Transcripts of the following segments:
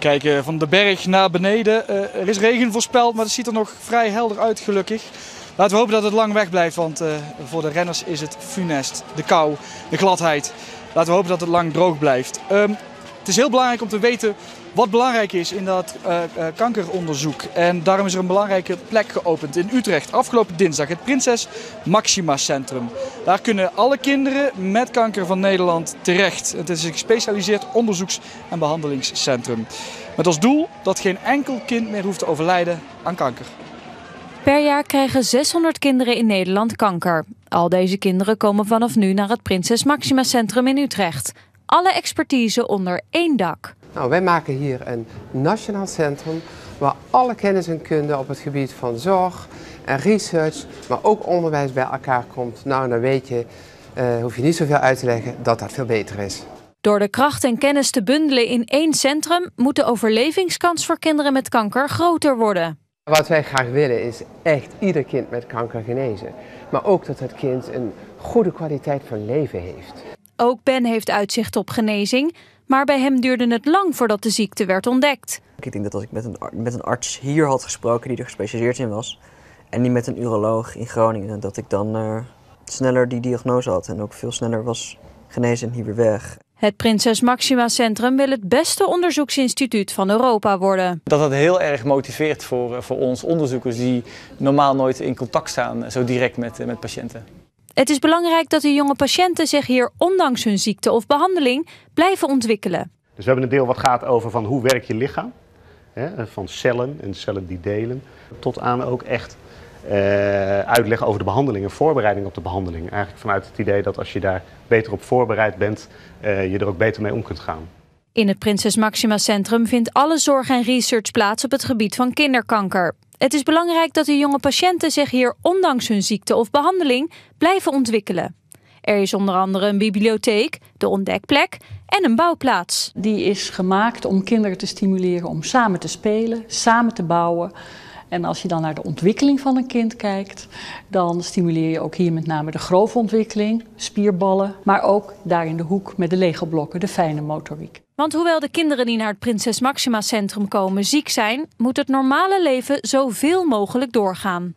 kijken van de berg naar beneden. Uh, er is regen voorspeld, maar het ziet er nog vrij helder uit gelukkig. Laten we hopen dat het lang weg blijft, want uh, voor de renners is het funest. De kou, de gladheid. Laten we hopen dat het lang droog blijft. Um, het is heel belangrijk om te weten wat belangrijk is in dat uh, kankeronderzoek. En daarom is er een belangrijke plek geopend in Utrecht afgelopen dinsdag. Het Prinses Maxima Centrum. Daar kunnen alle kinderen met kanker van Nederland terecht. Het is een gespecialiseerd onderzoeks- en behandelingscentrum. Met als doel dat geen enkel kind meer hoeft te overlijden aan kanker. Per jaar krijgen 600 kinderen in Nederland kanker. Al deze kinderen komen vanaf nu naar het Prinses Maxima Centrum in Utrecht. Alle expertise onder één dak. Nou, wij maken hier een nationaal centrum waar alle kennis en kunde op het gebied van zorg en research, maar ook onderwijs bij elkaar komt. Nou, dan weet je, uh, hoef je niet zoveel uit te leggen dat dat veel beter is. Door de kracht en kennis te bundelen in één centrum moet de overlevingskans voor kinderen met kanker groter worden. Wat wij graag willen is echt ieder kind met kanker genezen. Maar ook dat het kind een goede kwaliteit van leven heeft. Ook Ben heeft uitzicht op genezing, maar bij hem duurde het lang voordat de ziekte werd ontdekt. Ik denk dat als ik met een, met een arts hier had gesproken die er gespecialiseerd in was, en niet met een uroloog in Groningen, dat ik dan uh, sneller die diagnose had en ook veel sneller was genezen en hier weer weg. Het Prinses Maxima Centrum wil het beste onderzoeksinstituut van Europa worden. Dat dat heel erg motiveert voor, eh, voor ons onderzoekers die normaal nooit in contact staan eh, zo direct met, met patiënten. Het is belangrijk dat de jonge patiënten zich hier ondanks hun ziekte of behandeling blijven ontwikkelen. Dus we hebben een deel wat gaat over van hoe werkt je lichaam. Hè, van cellen en cellen die delen. Tot aan ook echt uh, uitleggen over de behandeling en voorbereiding op de behandeling. Eigenlijk vanuit het idee dat als je daar beter op voorbereid bent, uh, je er ook beter mee om kunt gaan. In het Prinses Maxima Centrum vindt alle zorg en research plaats op het gebied van kinderkanker. Het is belangrijk dat de jonge patiënten zich hier ondanks hun ziekte of behandeling blijven ontwikkelen. Er is onder andere een bibliotheek, de ontdekplek en een bouwplaats. Die is gemaakt om kinderen te stimuleren om samen te spelen, samen te bouwen. En als je dan naar de ontwikkeling van een kind kijkt, dan stimuleer je ook hier met name de grove ontwikkeling, spierballen, maar ook daar in de hoek met de Lego-blokken, de fijne motoriek. Want hoewel de kinderen die naar het Prinses Maxima Centrum komen ziek zijn, moet het normale leven zoveel mogelijk doorgaan.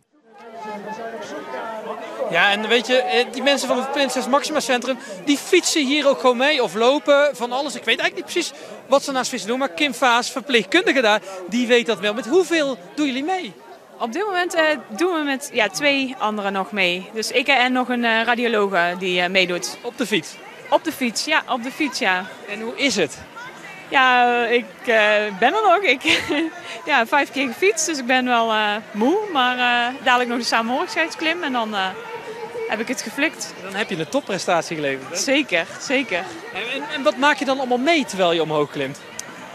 Ja, en weet je, eh, die mensen van het Prinses Maxima Centrum, die fietsen hier ook gewoon mee of lopen van alles. Ik weet eigenlijk niet precies wat ze naast fietsen doen, maar Kim Vaas, verpleegkundige daar, die weet dat wel. Met hoeveel doen jullie mee? Op dit moment uh, doen we met ja, twee anderen nog mee. Dus ik en nog een uh, radiologe die uh, meedoet. Op de fiets? Op de fiets, ja, op de fiets, ja. En hoe is het? Ja, ik ben er nog. Ik ja, vijf keer gefietst, dus ik ben wel moe. Maar dadelijk nog de samenhorigheidsklim en dan heb ik het geflikt. Dan heb je een topprestatie geleverd. Hè? Zeker, zeker. En, en, wat maak je dan allemaal mee terwijl je omhoog klimt?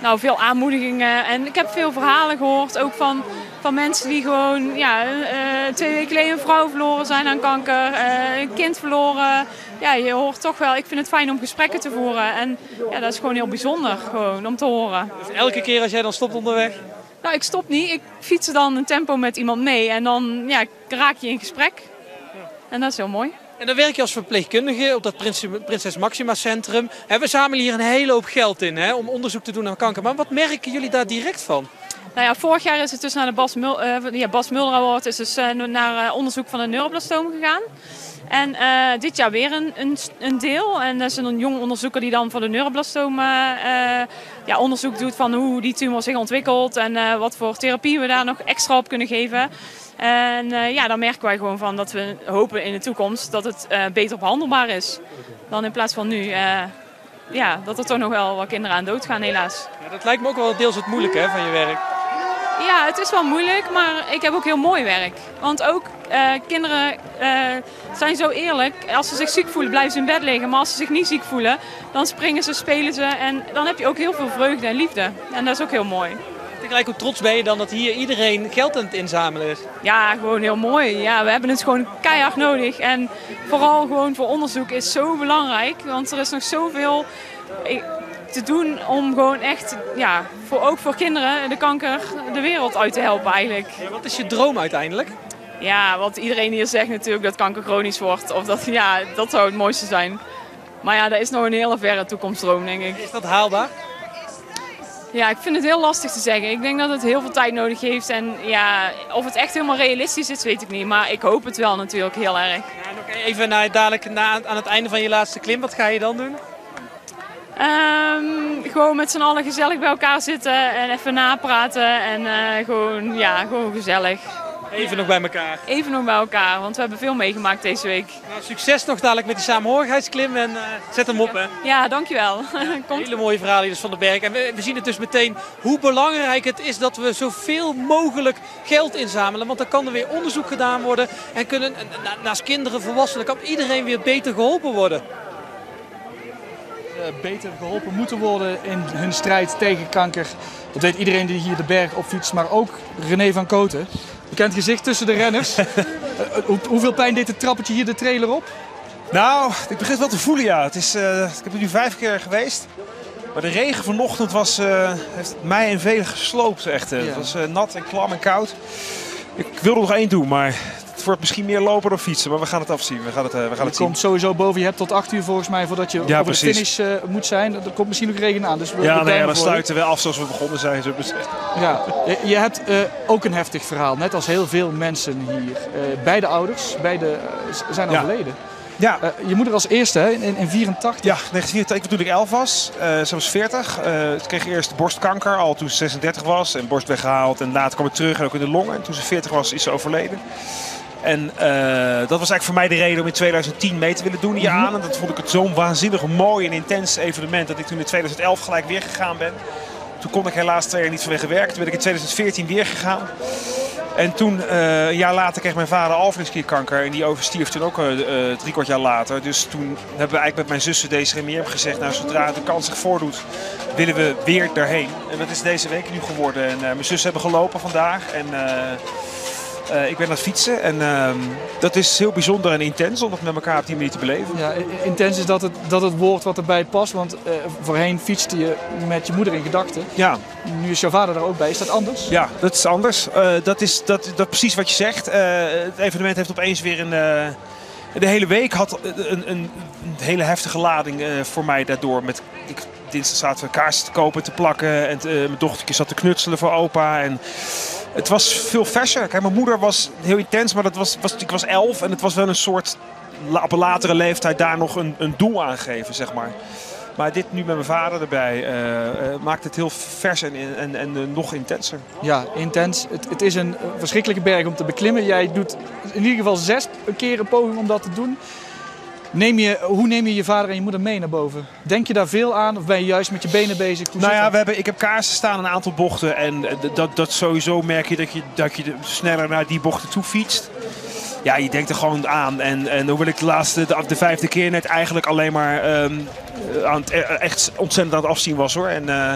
Nou, veel aanmoedigingen. En ik heb veel verhalen gehoord, ook van, van mensen die gewoon ja, uh, twee weken geleden een vrouw verloren zijn aan kanker, uh, een kind verloren. Ja, je hoort toch wel, ik vind het fijn om gesprekken te voeren. En ja, dat is gewoon heel bijzonder gewoon, om te horen. Dus elke keer als jij dan stopt onderweg? Nou, ik stop niet. Ik fiets dan een tempo met iemand mee en dan ja, raak je in gesprek. En dat is heel mooi. En dan werk je als verpleegkundige op dat Prinses Maxima Centrum. We zamelen hier een hele hoop geld in hè, om onderzoek te doen naar kanker. Maar wat merken jullie daar direct van? Nou ja, vorig jaar is het dus naar de Bas, Mul uh, ja, Bas Mulder Award is dus, uh, naar uh, onderzoek van een neuroblastoom gegaan. En dit jaar weer een, een, een, deel. En dat is een jong onderzoeker die dan voor de neuroblastoom ja, onderzoek doet van hoe die tumor zich ontwikkelt. En wat voor therapie we daar nog extra op kunnen geven. En ja, dan merken wij gewoon van dat we hopen in de toekomst dat het beter behandelbaar is. Dan in plaats van nu, ja, dat er toch nog wel wat kinderen aan dood gaan helaas. Ja, dat lijkt me ook wel deels het moeilijke hè, van je werk. Ja, het is wel moeilijk, maar ik heb ook heel mooi werk. Want ook kinderen zijn zo eerlijk. Als ze zich ziek voelen, blijven ze in bed liggen. Maar als ze zich niet ziek voelen, dan springen ze, spelen ze. En dan heb je ook heel veel vreugde en liefde. En dat is ook heel mooi tegelijk hoe trots ben je dan dat hier iedereen geld aan het inzamelen is? Ja, gewoon heel mooi. Ja, we hebben het gewoon keihard nodig. En vooral gewoon voor onderzoek is zo belangrijk. Want er is nog zoveel te doen om gewoon echt, ja, voor, ook voor kinderen de kanker de wereld uit te helpen eigenlijk. Ja, wat is je droom uiteindelijk? Ja, wat iedereen hier zegt natuurlijk dat kanker chronisch wordt. Of dat, ja, dat zou het mooiste zijn. Maar ja, dat is nog een hele verre toekomstdroom, denk ik. Is dat haalbaar? Ja, ik vind het heel lastig te zeggen. Ik denk dat het heel veel tijd nodig heeft. En ja, of het echt helemaal realistisch is, weet ik niet. Maar ik hoop het wel natuurlijk heel erg. Ja, nog even naar, dadelijk na, aan het einde van je laatste klim. Wat ga je dan doen? Ehm, gewoon met z'n allen gezellig bij elkaar zitten en even napraten. En eh, gewoon, ja, gewoon gezellig. Even nog bij elkaar. Even nog bij elkaar, want we hebben veel meegemaakt deze week. Nou, succes nog dadelijk met die samenhorigheidsklim en eh, zet hem op. Hè. Ja, dankjewel. Komt. Hele mooie verhalen hier dus van de berg. En we, we zien het dus meteen hoe belangrijk het is dat we zoveel mogelijk geld inzamelen. Want dan kan er weer onderzoek gedaan worden. En kunnen na- naast kinderen, volwassenen, kan iedereen weer beter geholpen worden. eh, beter geholpen moeten worden in hun strijd tegen kanker. Dat weet iedereen die hier de berg op fietst, maar ook René van Koten. Bekend gezicht tussen de renners. Eh, hoe- hoeveel pijn deed het trappetje hier de trailer op? Nou, ik begin het wel te voelen, ja. Het is, eh, ik heb er nu vijf keer geweest. Maar de regen vanochtend was, eh, heeft mij en velen gesloopt, echt. Ja. Het was nat en klam en koud. Ik wilde nog één doen, maar het wordt misschien meer lopen dan fietsen. Maar we gaan het afzien. We gaan het, eh, we gaan Je het zien. komt sowieso boven. Je hebt tot 8 uur volgens mij voordat je Ja, over de finish eh, moet zijn. Er komt misschien ook regen aan. Dus we, Ja, nee, duimen dan sluiten we af zoals we begonnen zijn. Zo. Ja, je, je hebt eh, ook een heftig verhaal. Net als heel veel mensen hier. Beide ouders, beide zijn overleden. Ja. Eh, je moeder als eerste hè, in, in 84. Ja, 1984, toen ik 11 was. Eh, ze was 40. Eh, ze kreeg eerst borstkanker, al toen ze 36 was. En borst weggehaald. En later kwam het terug en ook in de longen. En toen ze 40 was, is ze overleden. En eh, dat was eigenlijk voor mij de reden om in 2010 mee te willen doen hier aan. En dat vond ik het zo'n waanzinnig mooi en intens evenement. Dat ik toen in 2011 gelijk weer gegaan ben. Toen kon ik helaas twee jaar niet vanwege werk. Toen ben ik in 2014 weer gegaan. En toen, eh, een jaar later, kreeg mijn vader alvleesklierkanker. En die overstierf toen ook eh, drie kwart jaar later. Dus toen hebben we eigenlijk met mijn zussen deze Remier gezegd... nou, zodra de kans zich voordoet, willen we weer daarheen. En dat is deze week nu geworden. En mijn zussen hebben gelopen vandaag. En eh, ik ben aan het fietsen. En ehm, dat is heel bijzonder en intens om dat met elkaar op die manier te beleven. Ja, intens is dat het, dat het woord wat erbij past. Want eh, voorheen fietste je met je moeder in gedachten. Ja. Nu is jouw vader er ook bij. Is dat anders? Ja, dat is anders. Eh, dat is dat, dat precies wat je zegt. Het evenement heeft opeens weer een. de hele week had een, een, een hele heftige lading voor mij daardoor. Met, ik, dinsdag zaten we kaarsen te kopen, te plakken. En mijn dochtertje zat te knutselen voor opa. En het was veel verser. Kijk, mijn moeder was heel intens, maar dat was, was, ik was elf. En het was wel een soort op een latere leeftijd daar nog een, een doel aan geven, zeg maar. Maar dit nu met mijn vader erbij eh, eh, maakt het heel vers en, en, en eh, nog intenser. Ja, intens. Het, het is een verschrikkelijke berg om te beklimmen. Jij doet in ieder geval zes keer een poging om dat te doen. Neem je, hoe neem je je vader en je moeder mee naar boven? Denk je daar veel aan of ben je juist met je benen bezig? Hoe Nou ja, dat? we hebben, ik heb kaarsen staan, een aantal bochten. En eh, dat, dat sowieso merk je dat je, dat je sneller naar die bochten toe fietst. Ja, je denkt er gewoon aan. En, en hoewel ik de laatste, de, de vijfde keer net eigenlijk alleen maar ehm, eh, aan het, eh, echt ontzettend aan het afzien was hoor. En, eh,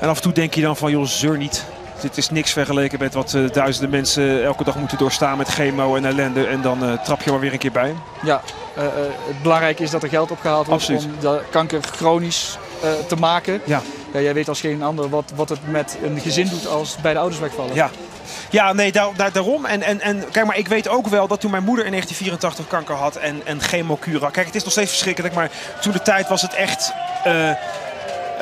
en af en toe denk je dan van, joh, zeur niet. Dit is niks vergeleken met wat eh, duizenden mensen elke dag moeten doorstaan met chemo en ellende. En dan eh, trap je maar weer een keer bij. Ja, eh, eh, het belangrijke is dat er geld opgehaald wordt Absoluut. om de kanker chronisch eh, te maken. Ja. Ja, jij weet als geen ander wat, wat het met een gezin doet als beide ouders wegvallen. Ja. Ja, nee, daar, daar- daarom. En, en, en kijk, maar ik weet ook wel dat toen mijn moeder in 1984 kanker had en, en chemokuur had. Kijk, het is nog steeds verschrikkelijk, maar toen de tijd was het echt.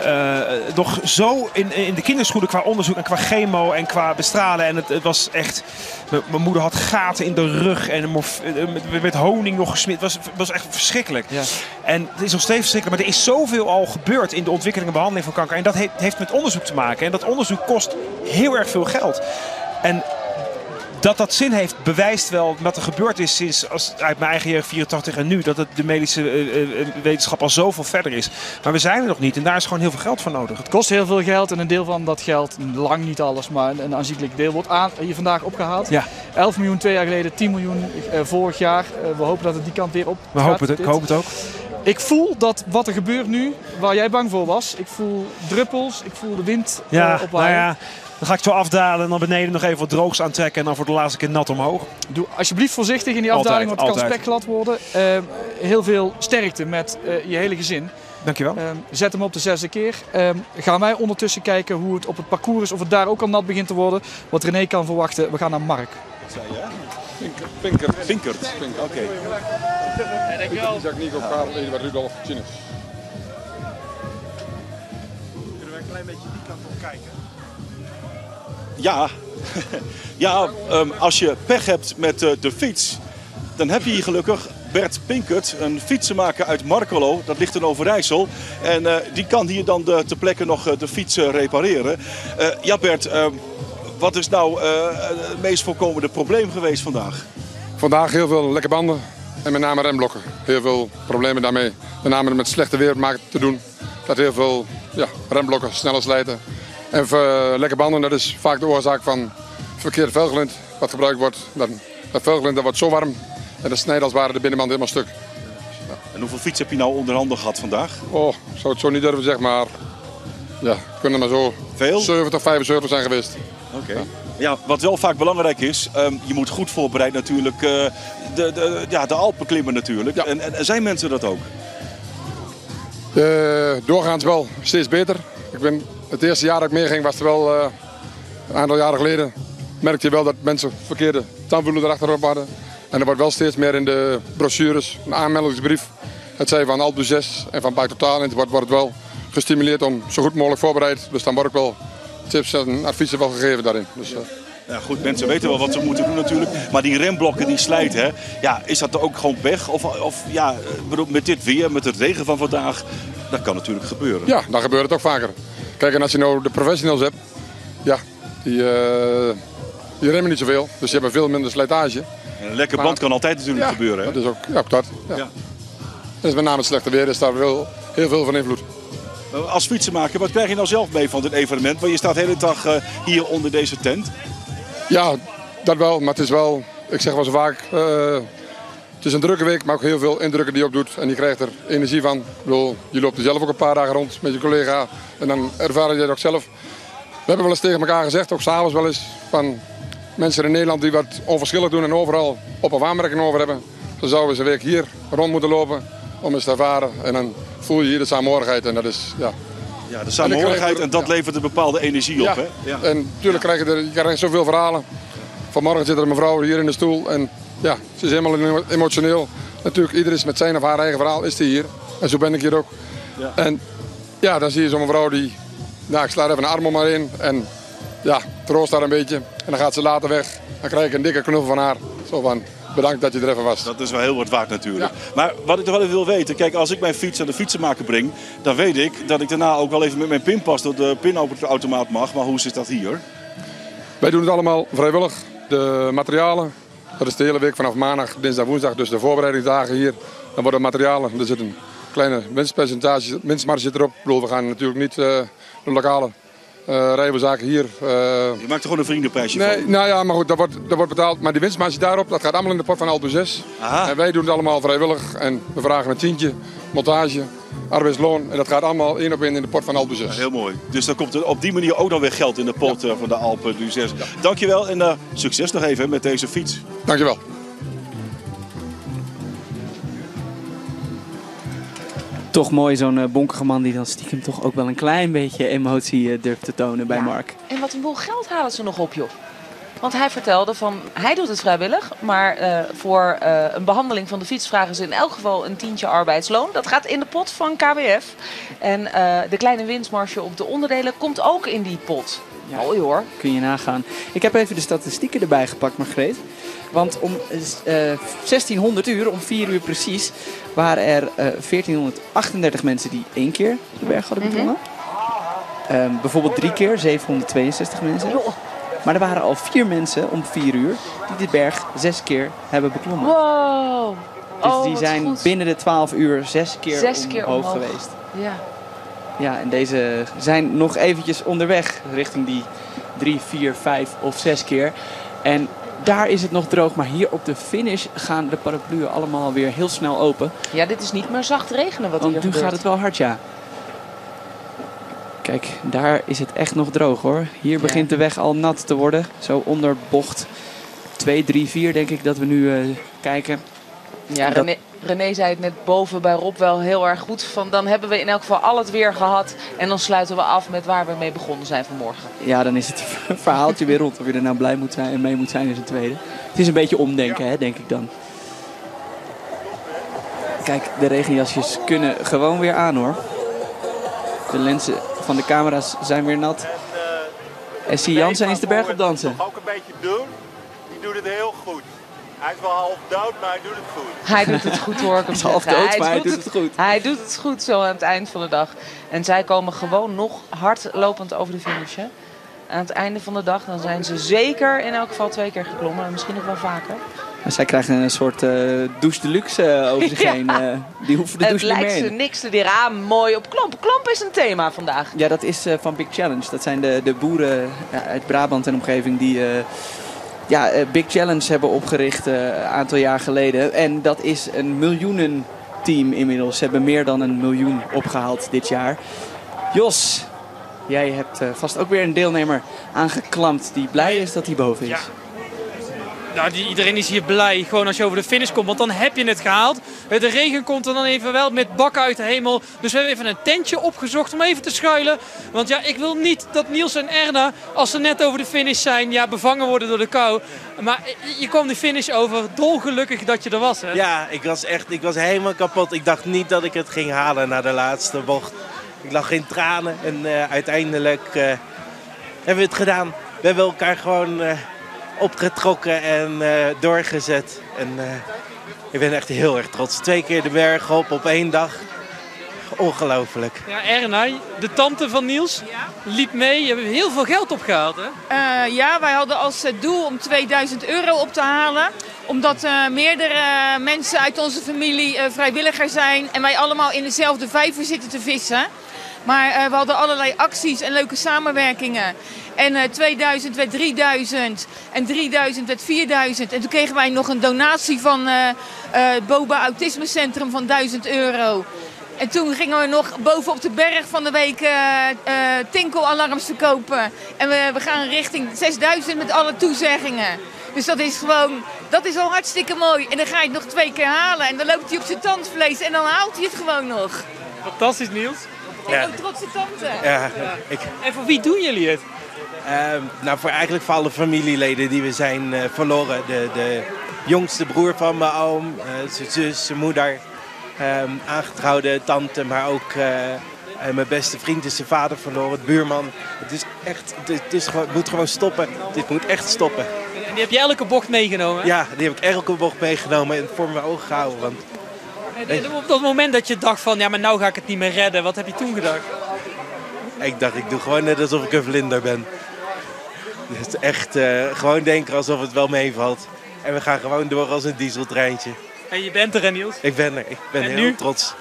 Eh, nog zo in, in de kinderschoenen qua onderzoek en qua chemo en qua bestralen. En het, het was echt. Mijn moeder had gaten in de rug en eh, met, met honing nog gesmeerd. Het was, was echt verschrikkelijk. Ja. En het is nog steeds verschrikkelijk, maar er is zoveel al gebeurd in de ontwikkeling en behandeling van kanker. En dat heeft, heeft met onderzoek te maken. En dat onderzoek kost heel erg veel geld. En dat dat zin heeft, bewijst wel wat er gebeurd is sinds als, uit mijn eigen jeugd 84 en nu. Dat het de medische eh, eh, wetenschap al zoveel verder is. Maar we zijn er nog niet en daar is gewoon heel veel geld voor nodig. Het kost heel veel geld en een deel van dat geld, lang niet alles, maar een, een aanzienlijk deel wordt aan, hier vandaag opgehaald. Ja. 11 miljoen twee jaar geleden, 10 miljoen eh, vorig jaar. Eh, we hopen dat het die kant weer op We gaat, hopen het, ik hoop het ook. Ik voel dat wat er gebeurt nu, waar jij bang voor was, ik voel druppels, ik voel de wind eh, Ja, nou opwaaien. ja, dan ga ik zo afdalen en dan beneden nog even wat droogs aantrekken. En dan voor de laatste keer nat omhoog. Doe alsjeblieft voorzichtig in die Altijd, afdaling, want het kan spekglad worden. Eh, heel veel sterkte met eh, je hele gezin. Dankjewel. Eh, zet hem op de zesde keer. Eh, gaan wij ondertussen kijken hoe het op het parcours is, of het daar ook al nat begint te worden. Wat René kan verwachten. We gaan naar Mark. Pinker, Pinker, Pinkert. Pink, Oké. Isaac Nico, Karel Eduard Rudolf, Chinnes. klein beetje die kant op kijken. Ja, ja ehm, als je pech hebt met eh, de fiets, dan heb je hier gelukkig Bert Pinkert, een fietsenmaker uit Markelo. Dat ligt in Overijssel. En eh, die kan hier dan de, ter plekke nog eh, de fiets eh, repareren. Ja Bert, ehm, wat is nou het meest voorkomende probleem geweest vandaag? Vandaag heel veel lekke banden en met name remblokken. Heel veel problemen daarmee. Met name met slechte weer te doen. Dat heel veel ja, remblokken sneller slijten. En voor lekke banden, dat is vaak de oorzaak van verkeerd velgelint wat gebruikt wordt. Dat, dat velgelint dat wordt zo warm en dat snijdt als het ware de binnenband helemaal stuk. En hoeveel fiets heb je nou onder handen gehad vandaag? Oh, ik zou het zo niet durven zeggen, maar ja, kunnen maar zo Veel? 70, 75 zijn geweest. Oké. Ja, wat wel vaak belangrijk is, ehm, je moet goed voorbereid natuurlijk eh, de, de, ja, de Alpen klimmen natuurlijk. En, en, en zijn mensen dat ook? Eh, doorgaans wel steeds beter. Ik ben, het eerste jaar dat ik meeging was er wel eh, een aantal jaren geleden. Merkte je wel dat mensen verkeerde tandwielen erachterop hadden. En er wordt wel steeds meer in de brochures, een aanmeldingsbrief. Het zij van Alpe 6 en van Bike Totaal. En het wordt, wordt wel gestimuleerd om zo goed mogelijk voorbereid. Dus dan wordt ook wel tips en adviezen wel gegeven daarin. Dus, eh, Ja, goed, mensen weten wel wat ze moeten doen natuurlijk. Maar die remblokken die slijten, hè, ja, is dat ook gewoon pech? Of, of ja, bedoel, met dit weer, met het regen van vandaag, dat kan natuurlijk gebeuren. Ja, dan gebeurt het ook vaker. Kijk, en als je nou de professionals hebt, ja, die, eh, die remmen niet zoveel. Dus die hebben veel minder slijtage. En een lekker band kan altijd natuurlijk Ja, gebeuren. Hè? Dat is ook, ja, ook dat. Ja. Ja. Dus met name het slechte weer is daar wel heel veel van invloed. Als fietsenmaker, wat krijg je nou zelf mee van dit evenement? Want je staat de hele dag eh, hier onder deze tent. Ja, dat wel, maar het is wel, ik zeg wel zo vaak, eh, is een drukke week, maar ook heel veel indrukken die je opdoet. En je krijgt er energie van. Ik bedoel, je loopt er zelf ook een paar dagen rond met je collega en dan ervaar je dat ook zelf. We hebben wel eens tegen elkaar gezegd, ook s'avonds wel eens, van mensen in Nederland die wat onverschillig doen en overal op- of aanmerkingen over hebben. Dan zouden we eens een week hier rond moeten lopen om eens te ervaren. En dan voel je hier de saamhorigheid en dat is, ja, Ja, de samenhorigheid en dat levert een bepaalde energie op. Hè? Ja. En natuurlijk krijg je, er, je krijgt zoveel verhalen. Vanmorgen zit er een mevrouw hier in de stoel en ja, ze is helemaal emo- emotioneel. Natuurlijk, ieder is met zijn of haar eigen verhaal is die hier. En zo ben ik hier ook. Ja. En ja, dan zie je zo'n mevrouw die, nou ik sla er even een arm om haar in en ja, troost haar een beetje. En dan gaat ze later weg. Dan krijg ik een dikke knuffel van haar. Zo van, bedankt dat je er even was. Dat is wel heel wat waard natuurlijk. Maar wat ik toch wel even wil weten, kijk, als ik mijn fiets aan de fietsenmaker breng, dan weet ik dat ik daarna ook wel even met mijn pinpas door de pinautomaat mag. Maar hoe zit dat hier? Wij doen het allemaal vrijwillig. De materialen, dat is de hele week vanaf maandag, dinsdag, woensdag. Dus de voorbereidingsdagen hier. Dan worden materialen, er zit een kleine winstpercentage, winstmarge zit erop. Ik bedoel, we gaan natuurlijk niet eh, de lokale eh rijbezaken hier. eh, Je maakt er gewoon een vriendenprijsje Nee, van. nou ja, maar goed, dat wordt, dat wordt betaald. Maar die winstmarge daarop, dat gaat allemaal in de pot van Alpe 6. Aha. En wij doen het allemaal vrijwillig. En we vragen een tientje, montage, arbeidsloon. En dat gaat allemaal één op één in de pot van Alpe 6. Heel mooi. Dus dan komt er op die manier ook dan weer geld in de pot eh, van de Alpen du 6. Dankjewel en eh, succes nog even met deze fiets. Dankjewel. Toch mooi zo'n eh, bonkige man die dan stiekem toch ook wel een klein beetje emotie durft te tonen bij Mark. En wat een boel geld halen ze nog op, joh. Want hij vertelde van, hij doet het vrijwillig, maar eh, voor eh, een behandeling van de fiets vragen ze in elk geval een tientje arbeidsloon. Dat gaat in de pot van KWF. En eh, de kleine winstmarge op de onderdelen komt ook in die pot. Mooi hoor. Kun je nagaan. Ik heb even de statistieken erbij gepakt, Margreet. Want om eh 1600 uur, om 4 uur precies, waren er eh 1438 mensen die één keer de berg hadden beklommen. Ehm, bijvoorbeeld drie keer, 762 mensen. Maar er waren al vier mensen om 4 uur die de berg zes keer hebben beklommen. Wow. Dus Oh, die zijn goed. binnen de 12 uur zes keer, Zes keer omhoog, geweest. Ja. Ja, en deze zijn nog eventjes onderweg richting die drie, vier, vijf of zes keer. En daar is het nog droog, maar hier op de finish gaan de parapluën allemaal weer heel snel open. ja, dit is niet meer zacht regenen wat Want hier nu gebeurt. gaat het wel hard, ja. Kijk, daar is het echt nog droog hoor. Hier begint de weg al nat te worden. Zo onder bocht 2, 3, 4 denk ik dat we nu eh, kijken. Ja, Dat- René, René zei het net boven bij Rob wel heel erg goed. Van, dan hebben we in elk geval al het weer gehad. En dan sluiten we af met waar we mee begonnen zijn vanmorgen. Ja, dan is het verhaaltje weer rond. Of je er nou blij moet zijn en mee moet zijn is een tweede. Het is een beetje omdenken, hè, denk ik dan. Kijk, de regenjasjes kunnen gewoon weer aan hoor. De lenzen van de camera's zijn weer nat. En zie Jansen eens de berg op dansen. Ook een beetje doen. Die doet het heel goed. Hij is wel half dood, maar hij doet het goed. Hij doet het goed hoor. Ik is half dood, maar hij doet het goed. Hij doet het goed zo aan het eind van de dag. En zij komen gewoon nog hardlopend over de finish. hè. Aan het einde van de dag dan zijn ze zeker in elk geval twee keer geklommen. En misschien nog wel vaker. Maar zij krijgen een soort eh, douche deluxe eh, over zich Ja. heen. eh, die hoeven de het douche niet lijkt meer ze in. niks te leren aan. Mooi op klomp. Klomp is een thema vandaag. Ja, dat is eh, van Big Challenge. Dat zijn de, de boeren ja, uit Brabant en omgeving die eh, ja, eh, Big Challenge hebben opgericht eh, een aantal jaar geleden. En dat is een miljoenenteam inmiddels. Ze hebben meer dan een miljoen opgehaald dit jaar. Jos, jij hebt eh, vast ook weer een deelnemer aangeklampt die blij is dat hij boven is. Nou, iedereen is hier blij, gewoon als je over de finish komt, want dan heb je het gehaald. Eh, De regen komt er dan even wel met bakken uit de hemel. Dus we hebben even een tentje opgezocht om even te schuilen. Want ja, ik wil niet dat Niels en Erna, als ze net over de finish zijn, ja, bevangen worden door de kou. Maar je- je kwam de finish over, dolgelukkig dat je er was, hè? Ja, ik was echt ik was helemaal kapot. Ik dacht niet dat ik het ging halen na de laatste bocht. Ik lag in tranen en eh, uiteindelijk eh, hebben we het gedaan. We hebben elkaar gewoon eh, opgetrokken en eh, doorgezet. En eh, ik ben echt heel erg trots. Twee keer de berg op op één dag. Ongelooflijk. Ja, Erna, de tante van Niels, liep mee. Je hebt heel veel geld opgehaald, hè? Eh, ja, wij hadden als doel om 2000 euro op te halen. Omdat eh, meerdere mensen uit onze familie eh, vrijwilliger zijn. En wij allemaal in dezelfde vijver zitten te vissen. Maar eh, we hadden allerlei acties en leuke samenwerkingen. En eh 2000 werd 3000 en 3000 werd 4000. En toen kregen wij nog een donatie van eh eh, Boba Autisme Centrum van 1000 euro. En toen gingen we nog boven op de berg van de week eh eh, tinkelalarms verkopen. En we, we gaan richting 6000 met alle toezeggingen. Dus dat is gewoon, dat is al hartstikke mooi. En dan ga je het nog twee keer halen. En dan loopt hij op zijn tandvlees en dan haalt hij het gewoon nog. Fantastisch, Niels. Ja. Ook trotse tante. Ja, ik, En voor wie doen jullie het? Ehm, nou, voor eigenlijk voor alle familieleden die we zijn eh, verloren. De, de jongste broer van mijn oom, eh, zijn zus, zijn moeder, ehm, aangetrouwde tante, maar ook eh, mijn beste vriend is zijn vader verloren, buurman. Het is echt, het, is- gewoon, het moet gewoon stoppen. Dit moet echt stoppen. En die heb je elke bocht meegenomen? Ja, die heb ik elke bocht meegenomen en voor mijn ogen gehouden. Want En op dat moment dat je dacht van, ja, maar nou ga ik het niet meer redden. Wat heb je toen gedacht? ik dacht, ik doe gewoon net alsof ik een vlinder ben. Het is echt eh, gewoon denken alsof het wel meevalt. En we gaan gewoon door als een dieseltreintje. En je bent er, hè, Niels? Ik ben er. Ik ben En heel nu? trots.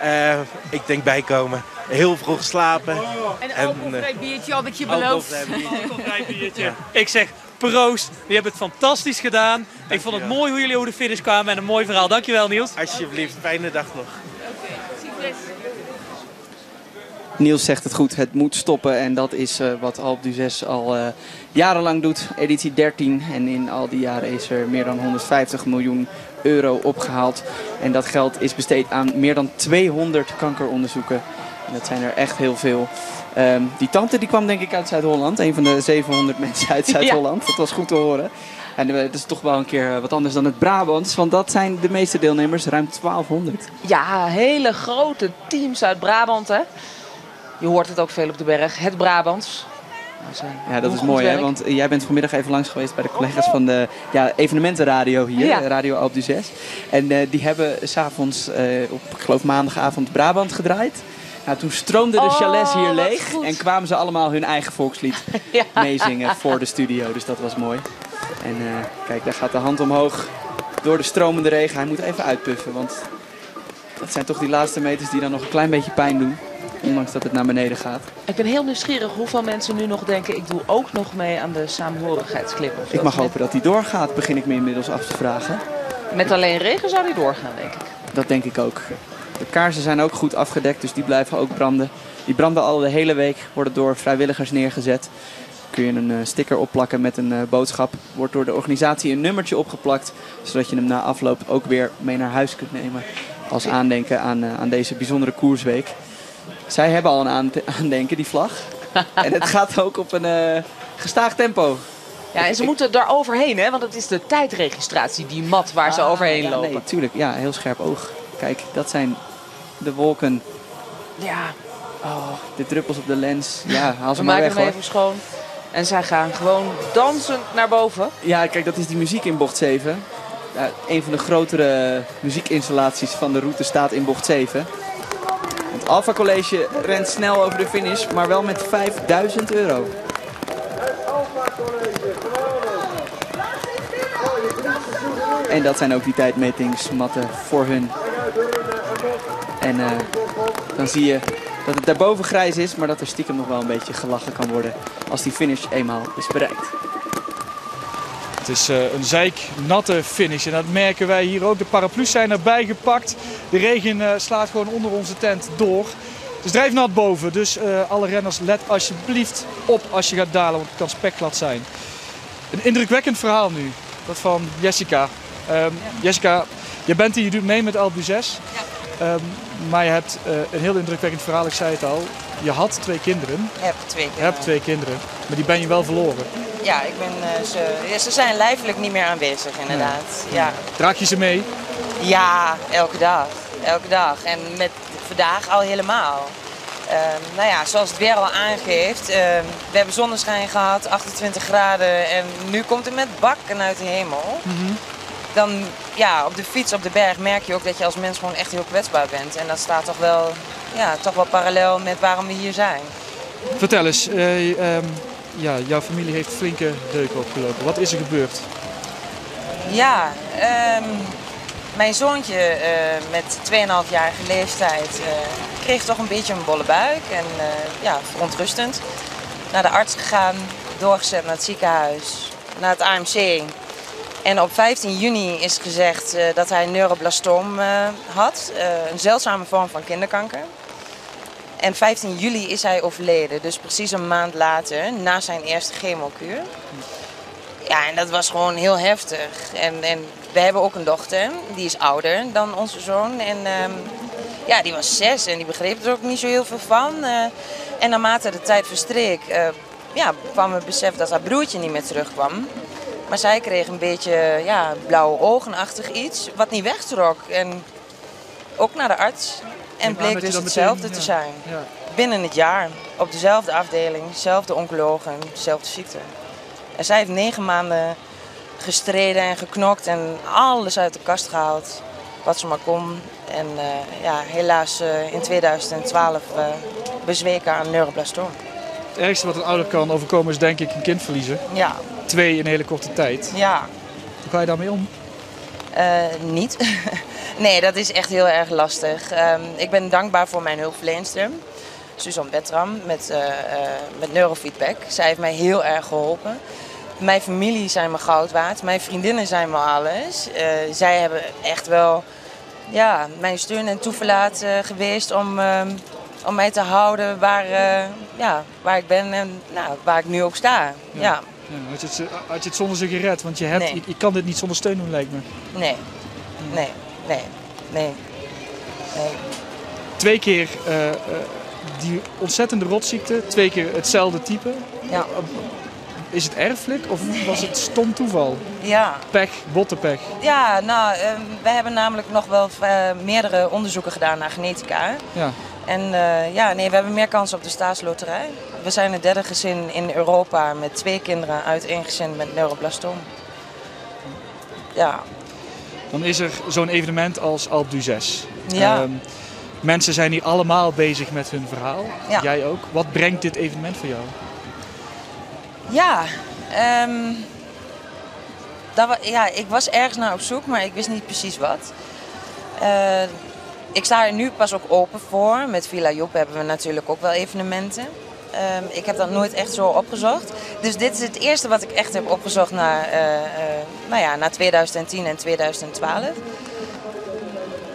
Eh, ik denk bijkomen. Heel vroeg slapen. En En, alcoholvrij eh, biertje had ik je beloofd. Alcoholvrij biertje. Ik zeg proost, je hebt het fantastisch gedaan. Ik vond het mooi hoe jullie over de finish kwamen en een mooi verhaal. Dankjewel Niels. Alsjeblieft, fijne dag nog. Niels zegt het goed, het moet stoppen. En dat is eh, wat Alp du 6 al eh, jarenlang doet. Editie 13. En in al die jaren is er meer dan 150 miljoen euro opgehaald. En dat geld is besteed aan meer dan 200 kankeronderzoeken. En dat zijn er echt heel veel. Ehm, die tante die kwam denk ik uit Zuid-Holland. Een van de 700 mensen uit Zuid-Holland. Dat was goed te horen. En eh, dat is toch wel een keer wat anders dan het Brabants. Want dat zijn de meeste deelnemers, ruim 1200. Ja, hele grote teams uit Brabant, hè. Je hoort het ook veel op de berg. Het Brabants. Nou, Ja, dat is mooi hè, want eh, jij bent vanmiddag even langs geweest bij de collega's van de ja, evenementenradio hier, Ja. eh, Radio Alp du 6. En eh, die hebben s'avonds eh op, ik geloof maandagavond Brabant gedraaid. Nou, toen stroomden de Oh, chalets hier wat leeg en kwamen ze allemaal hun eigen volkslied meezingen voor de studio. Dus dat was mooi. En kijk, daar gaat de hand omhoog door de stromende regen. Hij moet even uitpuffen, want dat zijn toch die laatste meters die dan nog een klein beetje pijn doen. Ondanks dat het naar beneden gaat. Ik ben heel nieuwsgierig hoeveel mensen nu nog denken... ik doe ook nog mee aan de samenhorigheidsklim. of Ik mag hopen dat die doorgaat, begin ik me inmiddels af te vragen. Met alleen regen zou die doorgaan, denk ik. Dat denk ik ook. De kaarsen zijn ook goed afgedekt, dus die blijven ook branden. Die branden al de hele week, worden door vrijwilligers neergezet. Kun je een eh, sticker opplakken met een eh, boodschap. Wordt door de organisatie een nummertje opgeplakt, zodat je hem na afloop ook weer mee naar huis kunt nemen. Als aandenken aan, eh, aan deze bijzondere koersweek. Zij hebben al een aande- aandenken, die vlag. en het gaat ook op een eh, gestaag tempo. Ja, en ze moeten daar overheen, hè? Want het is de tijdregistratie, die mat waar ze Ah, overheen ja, lopen. Nee, tuurlijk. Ja, heel scherp oog. Kijk, dat zijn de wolken. Ja, Oh, de druppels op de lens. Ja, haal ze We maar maken weg hem hoor. even schoon. En zij gaan gewoon dansend naar boven. Ja, kijk, dat is die muziek in bocht 7. Ja, een van de grotere muziekinstallaties van de route staat in bocht 7. Het Alpha College rent snel over de finish, maar wel met 5000 euro. En dat zijn ook die tijdmetingsmatten voor hun. En eh, dan zie je dat het daarboven grijs is, maar dat er stiekem nog wel een beetje gelachen kan worden als die finish eenmaal is bereikt. Het is eh, een zeiknatte finish en dat merken wij hier ook. De paraplu's zijn erbij gepakt. De regen eh, slaat gewoon onder onze tent door. Het is drijfnat boven, dus eh, alle renners let alsjeblieft op als je gaat dalen, want het kan spekglad zijn. Een indrukwekkend verhaal nu, dat van Jessica. Ehm, Jessica, je bent hier, je doet mee met Albu 6. Ehm, maar je hebt eh, een heel indrukwekkend verhaal, ik zei het al. Je had twee kinderen. Ik heb twee kinderen. hebt twee kinderen, maar die ben je wel verloren. Ja, ik ben, ze, ja, ze zijn lijfelijk niet meer aanwezig inderdaad. Ja. Draag je ze mee? Ja, elke dag. Elke dag. En met vandaag al helemaal. Ehm, nou ja, zoals het weer al aangeeft, ehm, we hebben zonneschijn gehad, 28 graden en nu komt het met bakken uit de hemel. Dan ja, op de fiets op de berg merk je ook dat je als mens gewoon echt heel kwetsbaar bent. En dat staat toch wel, ja, toch wel parallel met waarom we hier zijn. Vertel eens, eh, ehm, ja, jouw familie heeft flinke deuken opgelopen. Wat is er gebeurd? Ja, ehm, mijn zoontje eh, met 2,5-jarige leeftijd eh, kreeg toch een beetje een bolle buik. En eh, ja, verontrustend. Naar de arts gegaan, doorgezet naar het ziekenhuis, naar het AMC. En op 15 juni is gezegd dat hij neuroblastoom eh, had, een zeldzame vorm van kinderkanker. En 15 juli is hij overleden, dus precies een maand later, na zijn eerste chemokuur. Ja, en dat was gewoon heel heftig. En, en we hebben ook een dochter, die is ouder dan onze zoon. En ehm, ja, die was zes en die begreep er ook niet zo heel veel van. Eh, en naarmate de tijd verstreek, eh, ja, kwam het besef dat haar broertje niet meer terugkwam. Maar zij kreeg een beetje ja, blauwe ogenachtig iets, wat niet wegtrok. En ook naar de arts. En bleek dus meteen- hetzelfde te zijn. ja. Binnen het jaar, op dezelfde afdeling, dezelfde oncologen, dezelfde ziekte. En zij heeft negen maanden gestreden en geknokt en alles uit de kast gehaald wat ze maar kon. En eh, ja, helaas eh, in 2012 eh bezweken aan neuroblastoom. Het ergste wat een ouder kan overkomen is denk ik een kind verliezen. Ja, Twee in een hele korte tijd. ja. Hoe ga je daarmee om? Niet. nee, dat is echt heel erg lastig. Ehm, ik ben dankbaar voor mijn hulpverleenster, Suzanne Betram, met, met neurofeedback. Zij heeft mij heel erg geholpen. Mijn familie zijn me goud waard. Mijn vriendinnen zijn me alles. Eh, zij hebben echt wel ja, mijn steun en toeverlaat eh, geweest om, ehm, om mij te houden waar, eh, ja, waar ik ben en nou, waar ik nu ook sta. ja. Ja, had, je het, had je het zonder ze gered? Want je, hebt, Nee. je, je kan dit niet zonder steun doen, lijkt me. Nee, nee, nee, nee. nee. Twee keer die ontzettende rotziekte, twee keer hetzelfde type. Ja. Is het erfelijk of was het stom toeval? Ja. Pech, bottenpech. Ja, nou, ehm, wij hebben namelijk nog wel eh, meerdere onderzoeken gedaan naar genetica. Ja. En eh, ja, nee, we hebben meer kans op de staatsloterij. We zijn het derde gezin in Europa met twee kinderen uit één gezin met neuroblastoom. Ja, Dan is er zo'n evenement als Alpe d'Huez. Ja. Ehm, mensen zijn hier allemaal bezig met hun verhaal. Ja. Jij ook. Wat brengt dit evenement voor jou? Ja, ehm, dat ja, ik was ergens naar op zoek, maar ik wist niet precies wat. Eh, ik sta er nu pas ook open voor. Met Villa Joep hebben we natuurlijk ook wel evenementen. Ehm, ik heb dat nooit echt zo opgezocht. Dus dit is het eerste wat ik echt heb opgezocht na, eh, eh, nou ja, na 2010 en 2012.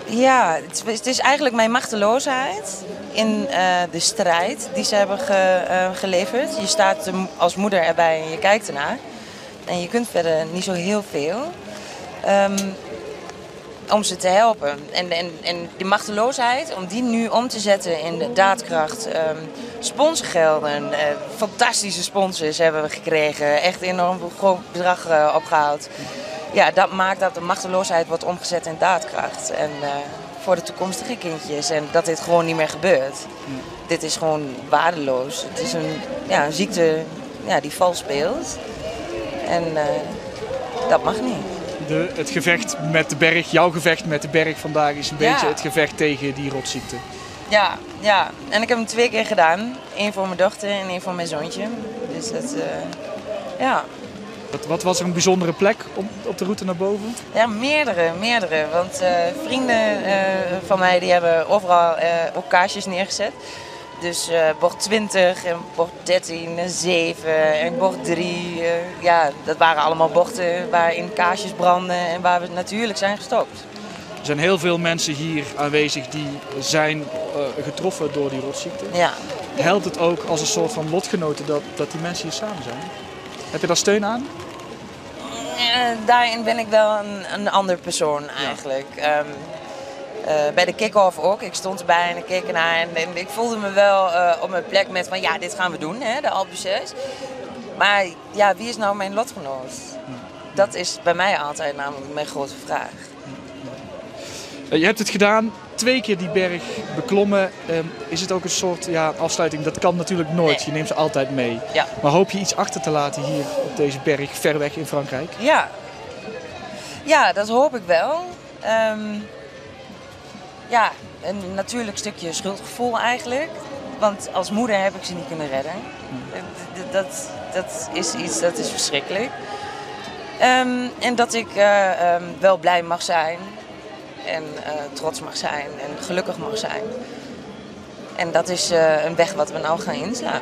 Ja, het is eigenlijk mijn machteloosheid in eh, de strijd die ze hebben eh, geleverd. Je staat als moeder erbij en je kijkt ernaar. En je kunt verder niet zo heel veel. Ehm, om ze te helpen. En, en, en die machteloosheid, om die nu om te zetten in de daadkracht. ehm sponsorgelden, eh, fantastische sponsors hebben we gekregen. Echt enorm groot bedrag eh, opgehaald. Ja, dat maakt dat de machteloosheid wordt omgezet in daadkracht. En voor de toekomstige kindjes. En dat dit gewoon niet meer gebeurt. Dit is gewoon waardeloos. Het is een, ja, een ziekte ja, die vals speelt. En eh, dat mag niet. De, het gevecht met de berg, jouw gevecht met de berg vandaag is een Ja. beetje het gevecht tegen die rotziekte. Ja, ja, en ik heb hem twee keer gedaan. Eén voor mijn dochter en één voor mijn zoontje. Dus dat, eh, ja. Wat, wat was er een bijzondere plek op, op de route naar boven? Ja, meerdere, meerdere. Want eh, vrienden eh, van mij die hebben overal eh, ook kaarsjes neergezet. Dus bocht 20 en bocht 13 en 7 en bocht 3. eh, ja, dat waren allemaal bochten waarin kaarsjes branden en waar we natuurlijk zijn gestopt. Er zijn heel veel mensen hier aanwezig die zijn getroffen door die rotziekte. Ja. Helpt het ook als een soort van lotgenoten dat, dat die mensen hier samen zijn? Heb je daar steun aan? Eh, daarin ben ik wel een, een ander persoon eigenlijk. Ehm, eh, bij de kick-off ook. Ik stond erbij en ik keek ernaar. En, en ik voelde me wel eh, op mijn plek met van ja, dit gaan we doen, hè, de Alpe Maar ja, wie is nou mijn lotgenoot? Dat is bij mij altijd namelijk mijn grote vraag. Eh, je hebt het gedaan, twee keer die berg beklommen. Ehm, is het ook een soort ja, afsluiting? Dat kan natuurlijk nooit. Je neemt ze altijd mee. Ja. Maar hoop je iets achter te laten hier op deze berg, ver weg in Frankrijk? Ja, ja dat hoop ik wel. Ehm, ja, een natuurlijk stukje schuldgevoel eigenlijk. Want als moeder heb ik ze niet kunnen redden. Dat, dat, dat is iets dat is verschrikkelijk. Ehm, en dat ik eh, wel blij mag zijn. En eh, trots mag zijn. En gelukkig mag zijn. En dat is eh, een weg wat we nou gaan inslaan.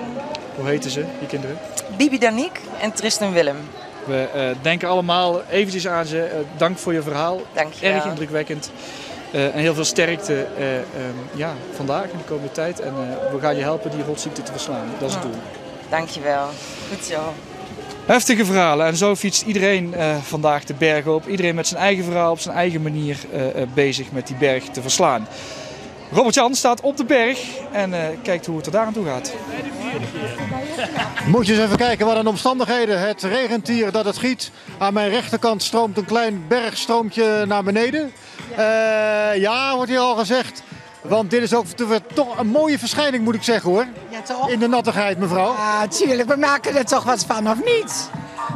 Hoe heten ze, je kinderen? Bibi Danique en Tristan Willem. We eh, denken allemaal eventjes aan ze. Eh, dank voor je verhaal. Dankjewel. Erg indrukwekkend. Eh, en heel veel sterkte eh, ehm, ja, vandaag en de komende tijd. En eh, we gaan je helpen die rotziekte te verslaan. Dat is het doel. Dankjewel. Goed zo. Heftige verhalen. En zo fietst iedereen eh, vandaag de berg op. Iedereen met zijn eigen verhaal op zijn eigen manier eh, eh, bezig met die berg te verslaan. Robert-Jan staat op de berg en kijkt hoe het er daar aan toe gaat. Moet je eens even kijken wat de omstandigheden. Het regent hier dat het giet. Aan mijn rechterkant stroomt een klein bergstroompje naar beneden. Ja, wordt hier al gezegd. Want dit is ook toch een mooie verschijning, moet ik zeggen hoor. Ja, toch? In de nattigheid, mevrouw. Ja, tuurlijk. We maken er toch wat van, of niet?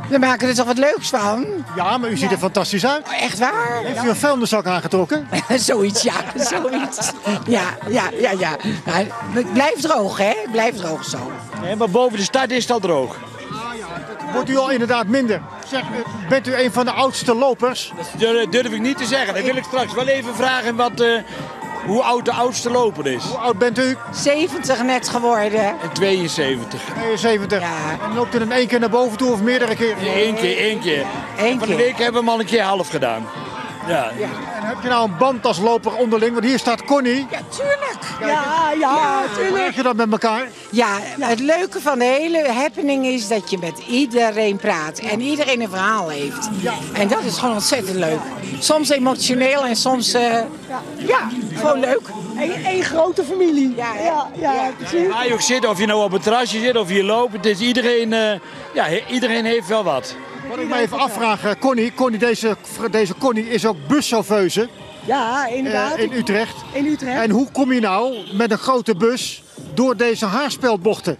We maken er toch wat leuks van? Ja, maar u ziet er fantastisch uit. Echt waar? Heeft u een vuilniszak aangetrokken? zoiets, ja. Zoiets. Ja, ja, ja, ja. Nou, het blijft droog, hè? Het blijft droog zo. Nee, maar boven de stad is het al droog. Wordt u al inderdaad minder. Zeg, eh, bent u een van de oudste lopers? Dat durf ik niet te zeggen. Dan wil ik straks wel even vragen wat, eh, hoe oud de oudste loper is. Hoe oud bent u? 70 net geworden. En 72. 72. En loopt u dan één keer naar boven toe of meerdere keren? Eén keer, één keer. Eén Van de keer. week hebben we hem al een keer half gedaan. Ja. En heb je nou een band als loper onderling? Want hier staat Connie. Ja, tuurlijk. Ja, ja, Hoe tuurlijk. werk je dat met elkaar? Ja, het leuke van de hele happening is dat je met iedereen praat en iedereen een verhaal heeft. En dat is gewoon ontzettend leuk. Soms emotioneel en soms, eh, ja, gewoon leuk. Eén grote familie. Ja, ja, ja, precies. Waar je ook zit, of je nou op het terrasje zit of hier loopt, het is iedereen, eh, ja, iedereen heeft wel wat. Wat ik me even afvraag, eh, Connie. Connie deze, deze Connie is ook buschauffeuse Ja, inderdaad. eh, in Utrecht. In Utrecht. En hoe kom je nou met een grote bus door deze haarspeldbochten?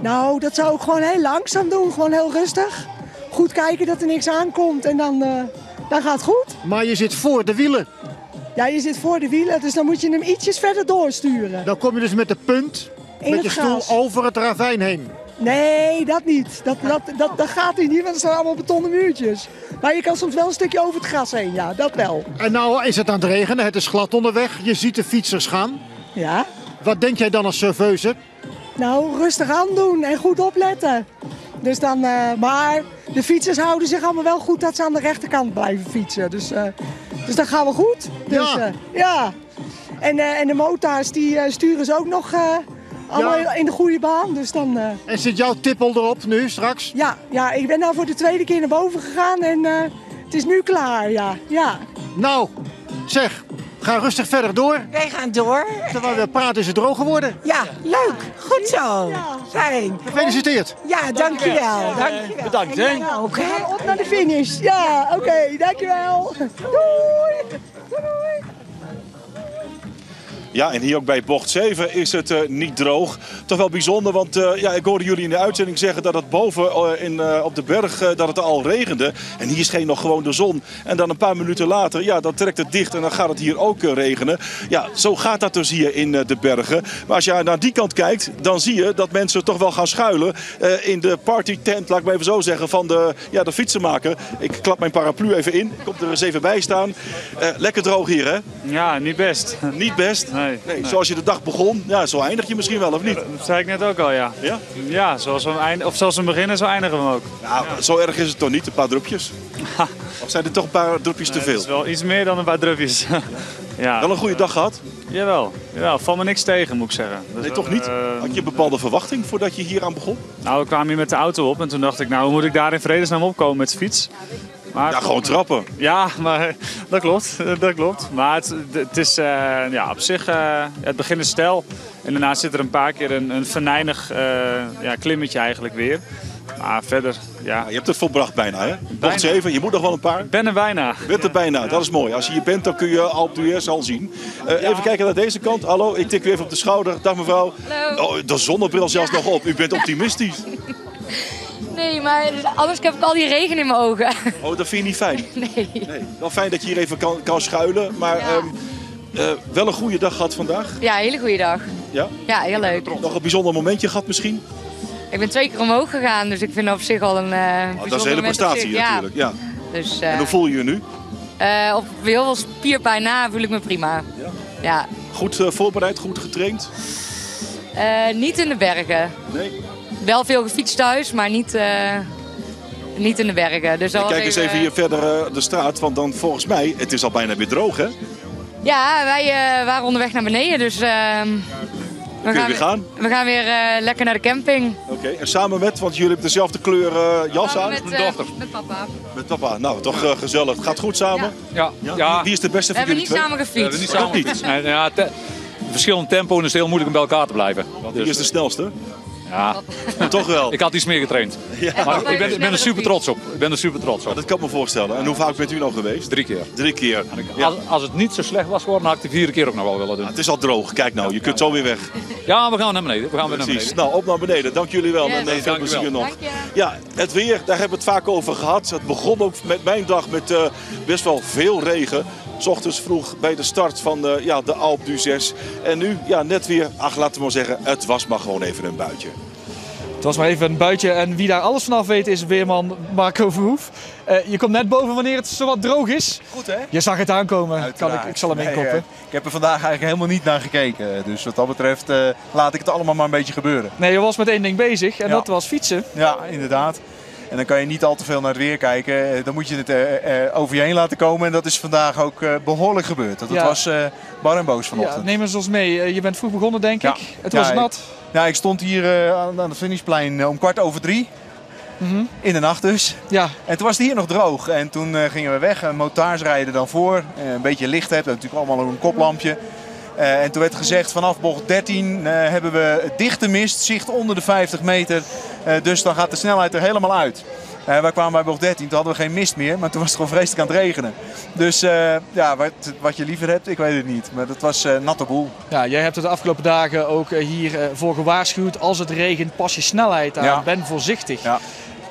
Nou, dat zou ik gewoon heel langzaam doen. Gewoon heel rustig. Goed kijken dat er niks aankomt en dan, eh, dan gaat het goed. Maar je zit voor de wielen. Ja, je zit voor de wielen, dus dan moet je hem ietsjes verder doorsturen. Dan kom je dus met de punt, In met je stoel over het ravijn heen. Nee, dat niet. Dat, dat, dat, dat gaat niet, want dat zijn allemaal betonnen muurtjes. Maar je kan soms wel een stukje over het gras heen, ja, dat wel. En nou is het aan het regenen, het is glad onderweg. Je ziet de fietsers gaan. Ja. Wat denk jij dan als chauffeuse? Nou, rustig aan doen en goed opletten. Dus dan, eh, maar de fietsers houden zich allemaal wel goed dat ze aan de rechterkant blijven fietsen. Dus, eh dus dat gaan we goed. Dus, Ja. eh, ja. En, en de motards die sturen ze ook nog allemaal Ja. in de goede baan. Dus dan, eh, En zit jouw tippel erop nu straks? ja, ja, ik ben nou voor de tweede keer naar boven gegaan en eh, het is nu klaar. Ja, ja. Nou, zeg, ga rustig verder door. Wij gaan door. Terwijl we praten is het droog geworden. Ja, leuk. Goed zo. Fijn. Gefeliciteerd. Ja, dankjewel. dankjewel. Bedankt, hè. ook, hè? Op naar de finish. Ja, oké, dankjewel. Doei. Doei. Ja, en hier ook bij bocht 7 is het eh, niet droog. Toch wel bijzonder, want eh, ja, ik hoorde jullie in de uitzending zeggen dat het boven eh, in, op de berg dat het al regende. En hier scheen nog gewoon de zon. En dan een paar minuten later, ja, dan trekt het dicht en dan gaat het hier ook regenen. Ja, zo gaat dat dus hier in de bergen. Maar als je naar die kant kijkt, dan zie je dat mensen toch wel gaan schuilen in de partytent, laat ik maar even zo zeggen, van de, ja, de fietsenmaker. Ik klap mijn paraplu even in. Ik kom er eens even bij staan. Lekker droog hier, hè? Ja, niet best. Niet best? Nee. Nee, zoals je de dag begon, ja, zo eindig je misschien wel, of niet? Dat zei ik net ook al, ja. Ja? Ja, zoals we, eind- of zoals we beginnen, zo eindigen we hem ook. Nou, zo erg is het toch niet, een paar drupjes? of zijn er toch een paar drupjes te veel? Het is wel iets meer dan een paar drupjes. ja. Wel een goede dag gehad? Jawel, jawel, valt me niks tegen moet ik zeggen. Dus, Nee, toch niet? eh, Had je een bepaalde verwachting voordat je hier aan begon? nou, we kwamen hier met de auto op en toen dacht ik, nou, hoe moet ik daar in vredesnaam opkomen met de fiets? Maar, Ja, gewoon trappen. Ja, maar dat klopt, dat klopt. Maar het, het is eh, ja, op zich, eh, het begin is stijl. En daarna zit er een paar keer een, een venijnig eh, ja, klimmetje eigenlijk weer. Maar verder, ja. Je hebt het volbracht bijna, hè? Bocht 7, je moet nog wel een paar. ben er bijna. Bent er bijna, dat is mooi. Als je hier bent, dan kun je Alpe d'Huez al zien. Eh, Even kijken naar deze kant. Hallo, ik tik u even op de schouder. Dag mevrouw. Hallo. Oh, de zonnebril zelfs nog op. U bent optimistisch. Nee, maar anders heb ik al die regen in mijn ogen. Oh, dat vind je niet fijn? Nee. Nee. Wel fijn dat je hier even kan, kan schuilen. Maar ehm, eh, wel een goede dag gehad vandaag. Ja, hele goede dag. Ja? Ja, heel leuk. Nog een bijzonder momentje gehad misschien? Ik ben twee keer omhoog gegaan, dus ik vind dat op zich al een eh Oh, dat is een hele prestatie natuurlijk. Ja. Dus, eh, En hoe voel je je nu? eh, op heel veel spierpijn na voel ik me prima. Ja. Goed eh, voorbereid, goed getraind? Eh, niet in de bergen. Nee. Wel veel gefietst thuis, maar niet, eh, niet in de bergen. Dus Kijk eens even eh, hier verder eh, de straat, want dan volgens mij, het is al bijna weer droog hè? Ja, wij eh, waren onderweg naar beneden, dus ehm, we, je weer gaan? we gaan weer eh, lekker naar de camping. Oké, en samen met, want jullie hebben dezelfde kleur eh, jas aan. Met, eh, met papa. Met papa. Nou, toch eh, gezellig. Het gaat goed samen? Ja. Wie- Wie is de beste We van hebben jullie niet twee? samen We hebben gefietst. niet samen niet. gefietst. Nee, ja, te, verschillend tempo en het is heel moeilijk om bij elkaar te blijven. Wie is de snelste? Ja. Toch wel. Ik had iets meer getraind. Ja. Maar ik ben, ik ben er super trots op. Ik ben er super trots op. Dat kan ik me voorstellen. En hoe vaak bent u nou geweest? Drie keer. Drie keer. Als, als het niet zo slecht was geworden, had ik de vierde keer ook nog wel willen doen. Het is al droog. Kijk nou, je kunt zo weer weg. Ja, we gaan naar beneden. We gaan weer naar Precies. beneden. Nou, op naar beneden. Dank jullie wel. Yes. En Nee, veel plezier nog. Ja, het weer, daar hebben we het vaak over gehad. Het begon ook met mijn dag met eh, best wel veel regen. 's ochtends vroeg bij de start van de, ja, de Alpe d'Huez. En nu, ja, net weer, ach, laten we maar zeggen, het was maar gewoon even een buitje. Het was maar even een buitje en wie daar alles vanaf weet is weerman Marco Verhoef. Eh, je komt net boven wanneer het zowat droog is. Goed hè? Je zag het aankomen. Kan ik, ik zal hem Nee, inkoppen. eh, ik heb er vandaag eigenlijk helemaal niet naar gekeken. Dus wat dat betreft eh, laat ik het allemaal maar een beetje gebeuren. Nee, je was met één ding bezig en Ja. dat was fietsen. Ja, inderdaad. En dan kan je niet al te veel naar het weer kijken. Eh, Dan moet je het eh, eh, over je heen laten komen. En dat is vandaag ook eh, behoorlijk gebeurd. Dat Ja. was eh bar en boos Ja, vanochtend. neem eens ons mee. Je bent vroeg begonnen denk Ja. ik. Het Ja, was nat. Ja, ik stond hier aan, aan het finishplein om kwart over drie. Mhm. In de nacht dus. Ja. En toen was het hier nog droog. En toen gingen we weg. En motards rijden dan voor. Een beetje licht hebt. Natuurlijk allemaal een koplampje. Eh, en toen werd gezegd vanaf bocht 13 eh, hebben we dichte mist. Zicht onder de 50 meter. Eh, dus dan gaat de snelheid er helemaal uit. Wij kwamen bij bocht 13. Toen hadden we geen mist meer. Maar toen was het gewoon vreselijk aan het regenen. Dus ja, wat, wat je liever hebt, ik weet het niet. Maar dat was natte boel. Ja, jij hebt het de afgelopen dagen ook hier eh, voor gewaarschuwd. Als het regent, pas je snelheid aan. Ja. Ben voorzichtig.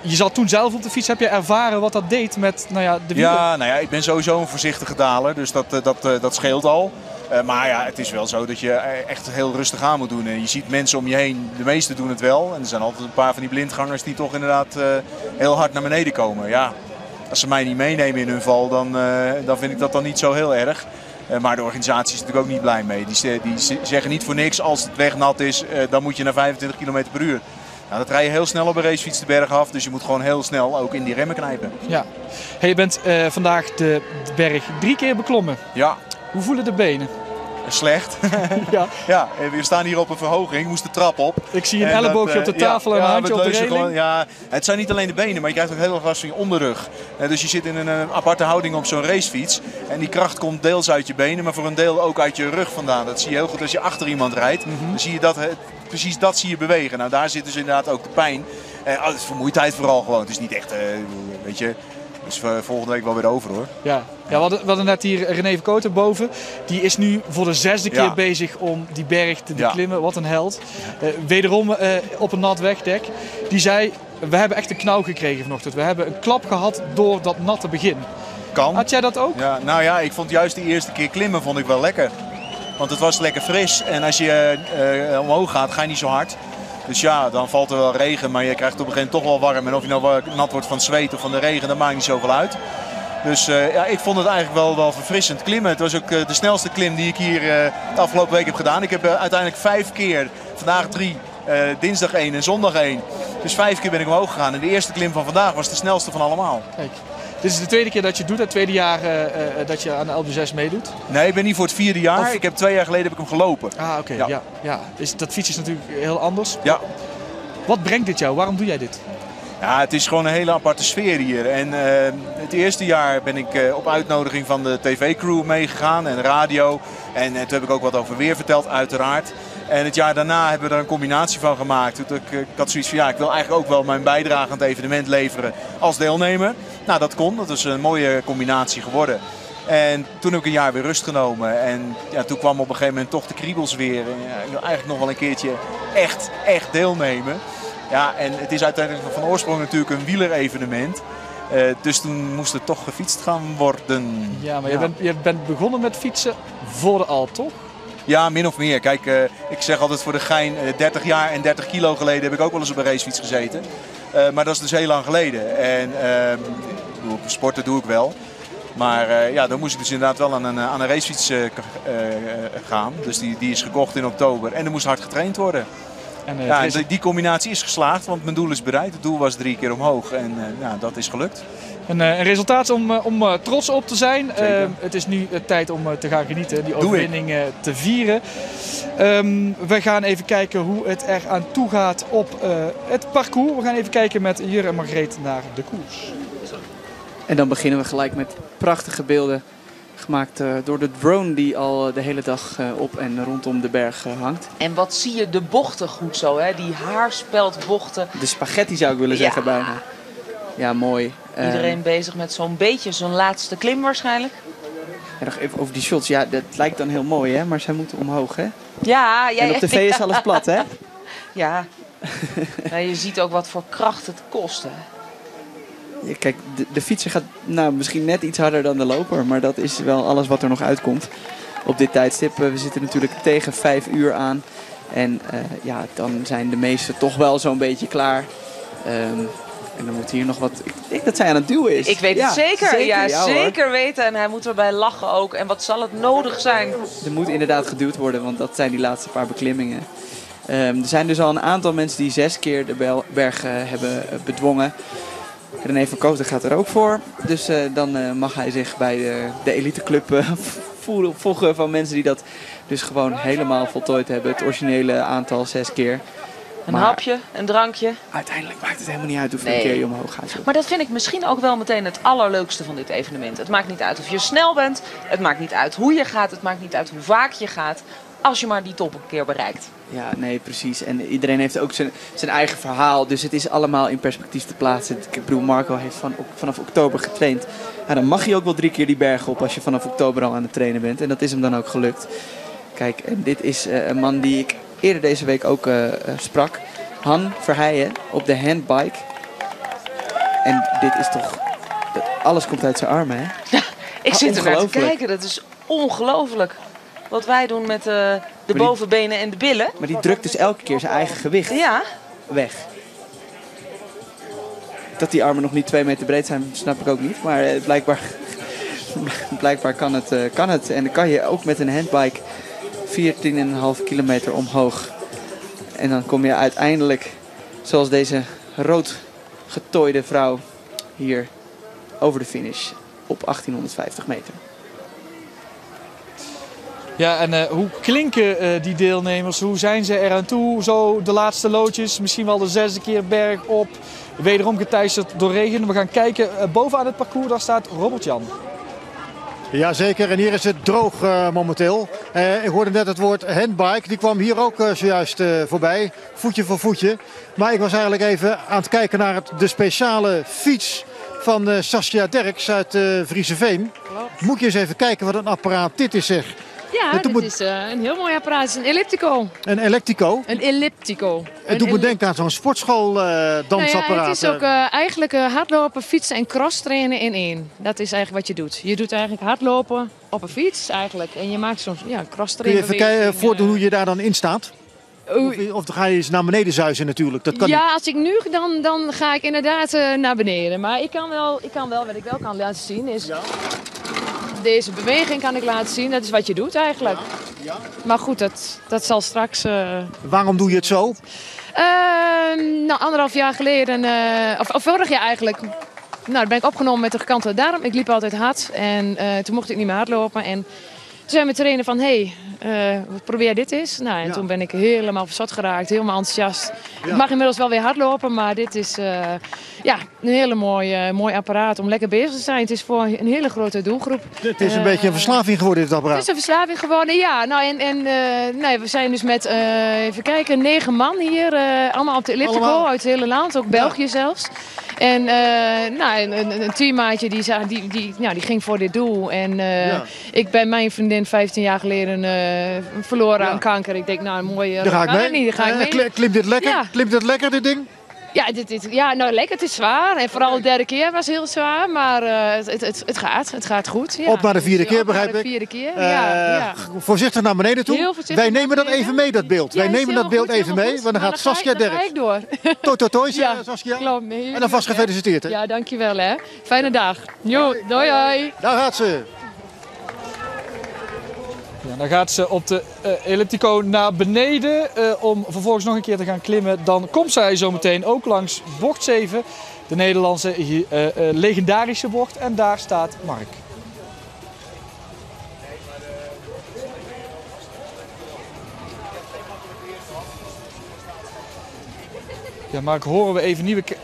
Je zat toen zelf op de fiets. Heb je ervaren wat dat deed met nou ja, de wielen? Ja, nou ja, ik ben sowieso een voorzichtige daler, dus dat, dat, dat scheelt al. Eh, maar ja, het is wel zo dat je eh, echt heel rustig aan moet doen. En je ziet mensen om je heen, de meesten doen het wel. En er zijn altijd een paar van die blindgangers die toch inderdaad eh, heel hard naar beneden komen. Ja, als ze mij niet meenemen in hun val, dan, dan vind ik dat dan niet zo heel erg. Maar de organisatie is natuurlijk ook niet blij mee. Die, die ze- zeggen niet voor niks, als het weg nat is, dan moet je naar 25 km per uur. Nou, dat rij je heel snel op een racefiets de berg af, dus je moet gewoon heel snel ook in die remmen knijpen. Ja. Hey, je bent vandaag de de berg drie keer beklommen. Ja. Hoe voelen de benen? Slecht. ja. ja, we staan hier op een verhoging, moest de trap op. Ik zie een En elleboogje dat, op de eh, tafel ja, en een handje op de reling. gewoon- ja, het zijn niet alleen de benen, maar je krijgt ook heel erg last van je onderrug. Eh, dus je zit in een eh, aparte houding op zo'n racefiets. En die kracht komt deels uit je benen, maar voor een deel ook uit je rug vandaan. Dat zie je heel goed als je achter iemand rijdt. Mhm. Dan zie je dat, eh, precies dat zie je bewegen. Nou, daar zit dus inderdaad ook de pijn. Eh, oh, het is vermoeidheid vooral gewoon. Het is niet echt, eh, weet je... Dus volgende week wel weer over hoor. Ja, ja we, hadden, we hadden net hier René Verkoten boven. Die is nu voor de zesde keer bezig om die berg te Ja. beklimmen. Wat een held. Eh, wederom eh, op een nat wegdek. Die zei, we hebben echt een knauw gekregen vanochtend. We hebben een klap gehad door dat natte begin. Kan. Had jij dat ook? Ja, nou ja, ik vond juist de eerste keer klimmen vond ik wel lekker. Want het was lekker fris. En als je omhoog gaat, ga je niet zo hard. Dus ja, dan valt er wel regen, maar je krijgt op een gegeven moment toch wel warm. En of je nou nat wordt van het zweet of van de regen, dat maakt niet zoveel uit. Dus eh, ja, ik vond het eigenlijk wel, wel verfrissend klimmen. Het was ook eh, de snelste klim die ik hier eh, de afgelopen week heb gedaan. Ik heb uiteindelijk vijf keer, vandaag drie, dinsdag één en zondag één. Dus vijf keer ben ik omhoog gegaan. En de eerste klim van vandaag was de snelste van allemaal. Kijk, dit is de tweede keer dat je het doet. Het tweede jaar eh, eh, dat je aan de LB6 meedoet. Nee, ik ben niet voor het vierde jaar. Of- Ik heb twee jaar geleden heb ik hem gelopen. Ah, oké. ja. Ja, dat fietsen is natuurlijk heel anders. Ja. Wat brengt dit jou? Waarom doe jij dit? Ja, het is gewoon een hele aparte sfeer hier. En eh, het eerste jaar ben ik op uitnodiging van de tv-crew meegegaan en radio. En eh, toen heb ik ook wat over weer verteld, uiteraard. En het jaar daarna hebben we er een combinatie van gemaakt. Ik, eh, ik had zoiets van, ja, ik wil eigenlijk ook wel mijn bijdrage aan het evenement leveren als deelnemer. Nou, dat kon. Dat is een mooie combinatie geworden. En toen heb ik een jaar weer rust genomen. En ja, toen kwam op een gegeven moment toch de kriebels weer. En, ja, ik wil eigenlijk nog wel een keertje echt, echt deelnemen. Ja, en het is uiteindelijk van oorsprong natuurlijk een wielerevenement. Eh dus toen moest er toch gefietst gaan worden. Ja, maar Je, bent, je bent begonnen met fietsen voor de Alp, toch? Ja, min of meer. Kijk, eh, ik zeg altijd voor de gein, eh, 30 jaar en 30 kilo geleden heb ik ook wel eens op een racefiets gezeten. Eh, maar dat is dus heel lang geleden. En ehm, sporten doe ik wel. Maar eh, ja, dan moest ik dus inderdaad wel aan een, aan een racefiets eh, eh, eh, gaan. Dus die, die is gekocht in oktober. En er moest hard getraind worden. En, eh, ja, en die, die combinatie is geslaagd, want mijn doel is bereikt. Het doel was drie keer omhoog en eh, ja, dat is gelukt. Een, eh, een resultaat om, om trots op te zijn. Eh, het is nu tijd om te gaan genieten, die overwinning eh, te vieren. Ehm, we gaan even kijken hoe het er aan toe gaat op eh, het parcours. We gaan even kijken met Jur en Margreet naar de koers. En dan beginnen we gelijk met prachtige beelden gemaakt eh, door de drone die al eh, de hele dag eh, op en rondom de berg hangt. En wat zie je de bochten goed zo, hè? Die haarspeldbochten. De spaghetti zou ik willen Ja. zeggen bijna. Ja, mooi. Iedereen bezig met zo'n beetje zo'n laatste klim waarschijnlijk. ja, nog even over die shots. Ja, dat lijkt dan heel mooi hè, maar zij moeten omhoog hè. Ja, ja En op ja, tv is alles plat hè. Ja. Nou, je ziet ook wat voor kracht het kost. Hè. Ja, kijk, de, de fietser gaat nou, misschien net iets harder dan de loper, maar dat is wel alles wat er nog uitkomt op dit tijdstip. Eh, We zitten natuurlijk tegen vijf uur aan en eh, ja, dan zijn de meesten toch wel zo'n beetje klaar. Ehm, en dan moet hier nog wat. Ik denk dat zij aan het duwen is. Ik weet Ja, het zeker. Ja, hoor. zeker weten. En hij moet erbij lachen ook. En wat zal het nodig zijn? Er moet inderdaad geduwd worden, want dat zijn die laatste paar beklimmingen. Ehm, er zijn dus al een aantal mensen die zes keer de berg hebben eh, bedwongen. René van Koten gaat er ook voor. Dus eh, dan eh, mag hij zich bij de, de eliteclub eh, voelen- voegen van mensen die dat dus gewoon helemaal voltooid hebben. Het originele aantal zes keer. Een Maar hapje, een drankje. Uiteindelijk maakt het helemaal niet uit hoeveel Nee. keer je omhoog gaat. Maar dat vind ik misschien ook wel meteen het allerleukste van dit evenement. Het maakt niet uit of je snel bent. Het maakt niet uit hoe je gaat. Het maakt niet uit hoe vaak je gaat. Als je maar die top een keer bereikt. Ja, nee, precies. En iedereen heeft ook zijn, zijn eigen verhaal. Dus het is allemaal in perspectief te plaatsen. Ik bedoel, Marco heeft van, vanaf oktober getraind. Ja, dan mag je ook wel drie keer die bergen op als je vanaf oktober al aan het trainen bent. En dat is hem dan ook gelukt. Kijk, en dit is eh, een man die ik eerder deze week ook eh, eh, sprak. Han Verheijen op de handbike. En dit is toch... Alles komt uit zijn armen, hè? Ik Ah, zit er naar te kijken. Dat is ongelooflijk. Wat wij doen met eh, de die- bovenbenen en de billen. Maar die drukt dus elke keer zijn eigen gewicht Ja. weg. Dat die armen nog niet twee meter breed zijn, snap ik ook niet. Maar eh, blijkbaar, blijkbaar kan, het, eh, kan het. En dan kan je ook met een handbike 14,5 kilometer omhoog. En dan kom je uiteindelijk, zoals deze rood getooide vrouw hier, over de finish op 1850 meter. Ja, en eh, hoe klinken eh, die deelnemers? Hoe zijn ze eraan toe? Zo de laatste loodjes, misschien wel de zesde keer berg op. Wederom geteisterd door regen. We gaan kijken. eh, bovenaan het parcours, daar staat Robert-Jan. Jazeker, en hier is het droog momenteel. Eh, ik hoorde net het woord handbike, die kwam hier ook zojuist voorbij, voetje voor voetje. Maar ik was eigenlijk even aan het kijken naar het, de speciale fiets van Saskia Derks uit eh Vrieseveen. Moet je eens even kijken wat een apparaat dit is zeg. Ja, Het dit me- is eh, een heel mooi apparaat. Het is een elliptico. Een Electico. Een elliptico. Het doet me denken aan zo'n sportschool eh dansapparaat. Nou ja, het is ook eh, eigenlijk hardlopen, fietsen en cross trainen in één. Dat is eigenlijk wat je doet. Je doet eigenlijk hardlopen op een fiets eigenlijk. En je maakt zo'n ja, cross Kun je trainen. even kijken, voordoen hoe je daar dan in staat? Of, of dan ga je eens naar beneden zuizen natuurlijk. Dat kan ja, niet. als ik nu dan, dan ga ik inderdaad naar beneden. Maar ik kan, wel, ik kan wel, wat ik wel kan laten zien is... Deze beweging kan ik laten zien. Dat is wat je doet eigenlijk. Maar goed, dat, dat zal straks... eh, Waarom doe je het zo? Ehm, nou, anderhalf jaar geleden, eh, of, of vorig jaar eigenlijk. Nou, dan ben ik opgenomen met de gekante darm. Ik liep altijd hard en eh, toen mocht ik niet meer hardlopen. En toen zei mijn trainer van, hé, hey, eh, probeer dit eens. Nou, en toen ben ik helemaal verzot geraakt, helemaal enthousiast. Ik mag inmiddels wel weer hardlopen, maar dit is eh, ja, een hele mooi, mooi apparaat om lekker bezig te zijn. Het is voor een hele grote doelgroep. Het is een Eh, beetje een verslaving geworden dit het apparaat. is een verslaving geworden, ja. Nou, en, en nee, we zijn dus met, even kijken, negen man hier. allemaal op de elliptico Allemaal? uit het hele land, ook België zelfs. En nou, een, een, teammaatje die, die, die, nou, die ging voor dit doel. En Ja. ik ben mijn vriendin 15 jaar geleden verloren aan kanker. Ik denk, nou, mooi. eh, Daar ga ik kan mee. Niet, ga ik Eh, mee. Klimt dit lekker? Ja. Klimt dit lekker, dit ding? Ja, dit, dit, ja, nou lekker. Het is zwaar. En vooral de derde keer was heel zwaar. Maar eh, het, het, het, gaat. Het gaat goed. Ja. Op naar de vierde keer, op naar begrijp de ik. vierde keer, Eh, ja. ja. Voorzichtig naar beneden toe. Heel voorzichtig Wij nemen dat even mee, dat beeld. Ja, Wij nemen dat beeld goed, even mee, want dan Nou, gaat ga ik- Saskia dan ga ik door. Tot, tot, tot, Ja, Saskia. klopt. En dan vast gefeliciteerd, hè? Ja, dankjewel hè. Fijne dag. Jo, doei hoi. Daar gaat ze. Dan gaat ze op de eh, elliptico naar beneden eh, om vervolgens nog een keer te gaan klimmen. Dan komt zij zo meteen ook langs bocht 7, de Nederlandse eh, legendarische bocht. En daar staat Mark. Ja, Mark, horen we even niet. We,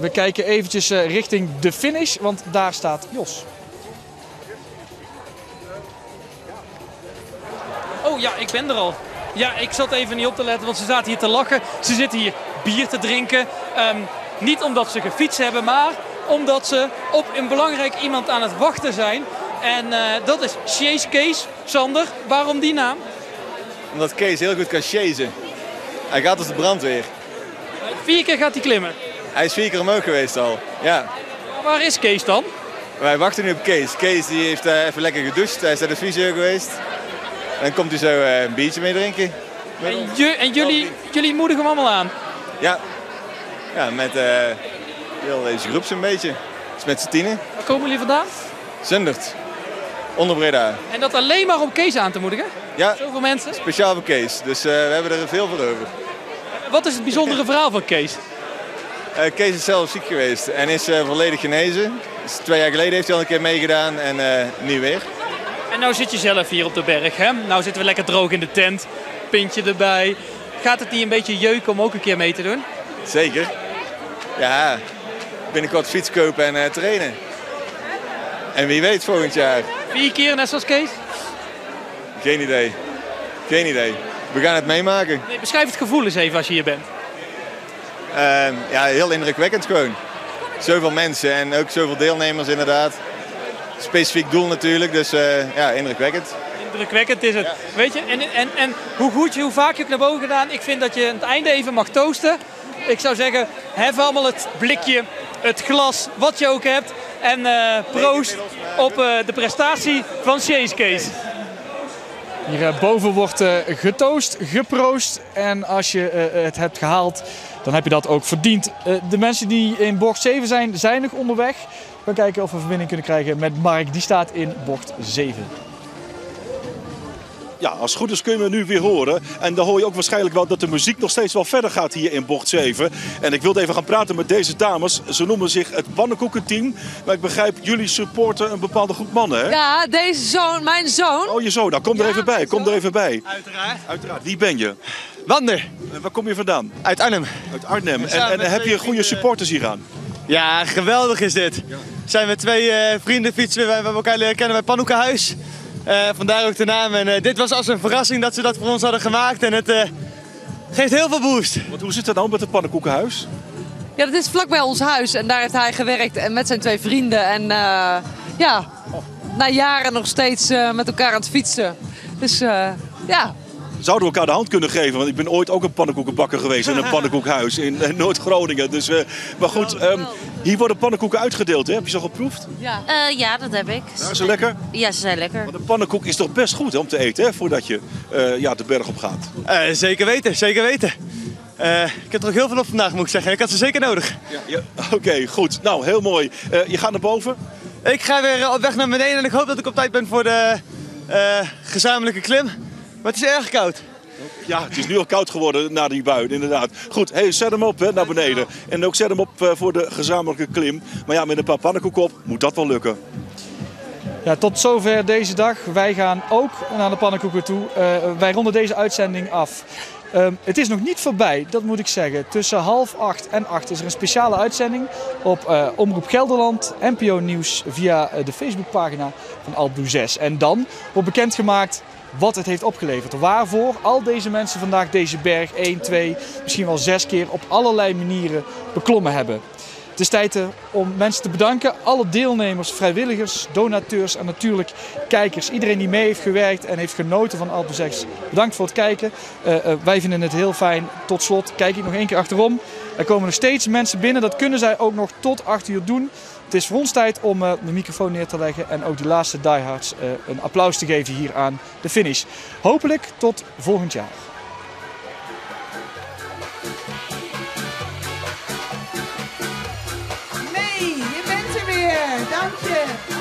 we kijken eventjes richting de finish, want daar staat Jos. Oh ja, ik ben er al. Ja, ik zat even niet op te letten, want ze zaten hier te lachen. Ze zitten hier bier te drinken. Ehm, niet omdat ze gefietst hebben, maar omdat ze op een belangrijk iemand aan het wachten zijn. En eh, dat is Chase Kees. Sander, waarom die naam? Omdat Kees heel goed kan chasen. Hij gaat als de brandweer. Vier keer gaat hij klimmen. Hij is vier keer omhoog geweest al. Ja. Waar is Kees dan? Wij wachten nu op Kees. Kees die heeft eh, even lekker gedoucht. Hij is naar de fysio geweest. En dan komt hij zo eh, een biertje mee drinken. En, en jullie, jullie moedigen hem allemaal aan. Ja. Ja, met eh, heel deze groep zo'n beetje. Dus met z'n tienen. Waar komen jullie vandaan? Zundert. Onder Breda. En dat alleen maar om Kees aan te moedigen? Ja. Zoveel mensen. Speciaal voor Kees. Dus eh, we hebben er veel voor over. Wat is het bijzondere verhaal van Kees? Kees is zelf ziek geweest en is volledig genezen. Dus twee jaar geleden heeft hij al een keer meegedaan en eh, nu weer. En nou zit je zelf hier op de berg, hè? Nou zitten we lekker droog in de tent. Pintje erbij. Gaat het niet een beetje jeuken om ook een keer mee te doen? Zeker. Ja, binnenkort fiets kopen en eh, trainen. En wie weet volgend jaar. Vier keer net zoals Kees? Geen idee. Geen idee. We gaan het meemaken. Nee, beschrijf het gevoel eens even als je hier bent. Ehm, ja, heel indrukwekkend gewoon. Zoveel mensen en ook zoveel deelnemers inderdaad. Specifiek doel natuurlijk, dus eh, ja, indrukwekkend. Indrukwekkend is het. Weet je, en, en, en hoe goed je, hoe vaak je ook naar boven gedaan. Ik vind dat je aan het einde even mag toosten. Ik zou zeggen, hef allemaal het blikje, het glas, wat je ook hebt. En eh, proost op eh, de prestatie van Chase Case. Hier boven wordt getoost, geproost. En als je eh, het hebt gehaald, dan heb je dat ook verdiend. Eh, de mensen die in bocht 7 zijn, zijn nog onderweg. We gaan kijken of we verbinding kunnen krijgen met Mark. Die staat in bocht 7. Ja, als het goed is kun je me nu weer horen. En dan hoor je ook waarschijnlijk wel dat de muziek nog steeds wel verder gaat hier in bocht 7. En ik wilde even gaan praten met deze dames. Ze noemen zich het pannenkoekenteam. Maar ik begrijp, jullie supporten een bepaalde groep mannen, hè? Ja, deze zoon, mijn zoon. Oh, je zoon. Nou, kom er even bij. Kom er even bij. Uiteraard. Uiteraard. Wie ben je? Wander. En waar kom je vandaan? Uit Arnhem. Uit Arnhem. En, en heb je goede supporters hier aan? Ja, geweldig is dit. Zijn we twee eh, vrienden fietsen, we hebben elkaar leren kennen bij Pannenkoekenhuis. Eh vandaar ook de naam. En eh, dit was als een verrassing dat ze dat voor ons hadden gemaakt. En het eh, geeft heel veel boost. Want hoe zit het nou met het pannenkoekenhuis? Ja, dat is vlakbij ons huis en daar heeft hij gewerkt en met zijn twee vrienden. En eh, ja, na jaren nog steeds eh, met elkaar aan het fietsen. Dus eh, ja, Zouden we elkaar de hand kunnen geven? Want ik ben ooit ook een pannenkoekenbakker geweest in een pannenkoekhuis in eh, Noord-Groningen. Dus, eh, maar goed, ehm, hier worden pannenkoeken uitgedeeld. Hè? Heb je ze al geproefd? Ja. ja, dat heb ik. Zijn ze lekker? Ja, ze zijn lekker. Want een pannenkoek is toch best goed hè, om te eten hè, voordat je eh, ja, de berg op gaat. Eh, zeker weten, zeker weten. Eh, ik heb er ook heel veel op vandaag, moet ik zeggen. Ik had ze zeker nodig. Ja, ja, Oké, goed. Nou, heel mooi. Eh, je gaat naar boven? Ik ga weer eh, op weg naar beneden en ik hoop dat ik op tijd ben voor de eh, gezamenlijke klim. Maar het is erg koud. Ja, het is nu al koud geworden na die bui, inderdaad. Goed, hey, zet hem op hè, naar beneden. En ook zet hem op eh, voor de gezamenlijke klim. Maar ja, met een paar pannenkoeken op moet dat wel lukken. Ja, tot zover deze dag. Wij gaan ook naar de pannenkoeken toe. Eh, wij ronden deze uitzending af. Ehm, het is nog niet voorbij, dat moet ik zeggen. Tussen half acht en acht is er een speciale uitzending op eh, Omroep Gelderland, NPO Nieuws via de Facebookpagina van Altblue 6. En dan wordt bekendgemaakt wat het heeft opgeleverd. Waarvoor al deze mensen vandaag deze berg 1, 2, misschien wel zes keer op allerlei manieren beklommen hebben. Het is tijd eh, om mensen te bedanken. Alle deelnemers, vrijwilligers, donateurs en natuurlijk kijkers. Iedereen die mee heeft gewerkt en heeft genoten van Alpe 6. Bedankt voor het kijken. Eh, eh, wij vinden het heel fijn. Tot slot kijk ik nog één keer achterom. Er komen nog steeds mensen binnen. Dat kunnen zij ook nog tot 8 uur doen. Het is voor ons tijd om eh, de microfoon neer te leggen en ook die laatste diehards eh, een applaus te geven hier aan de finish. Hopelijk tot volgend jaar. Nee, je bent er weer. Dank je.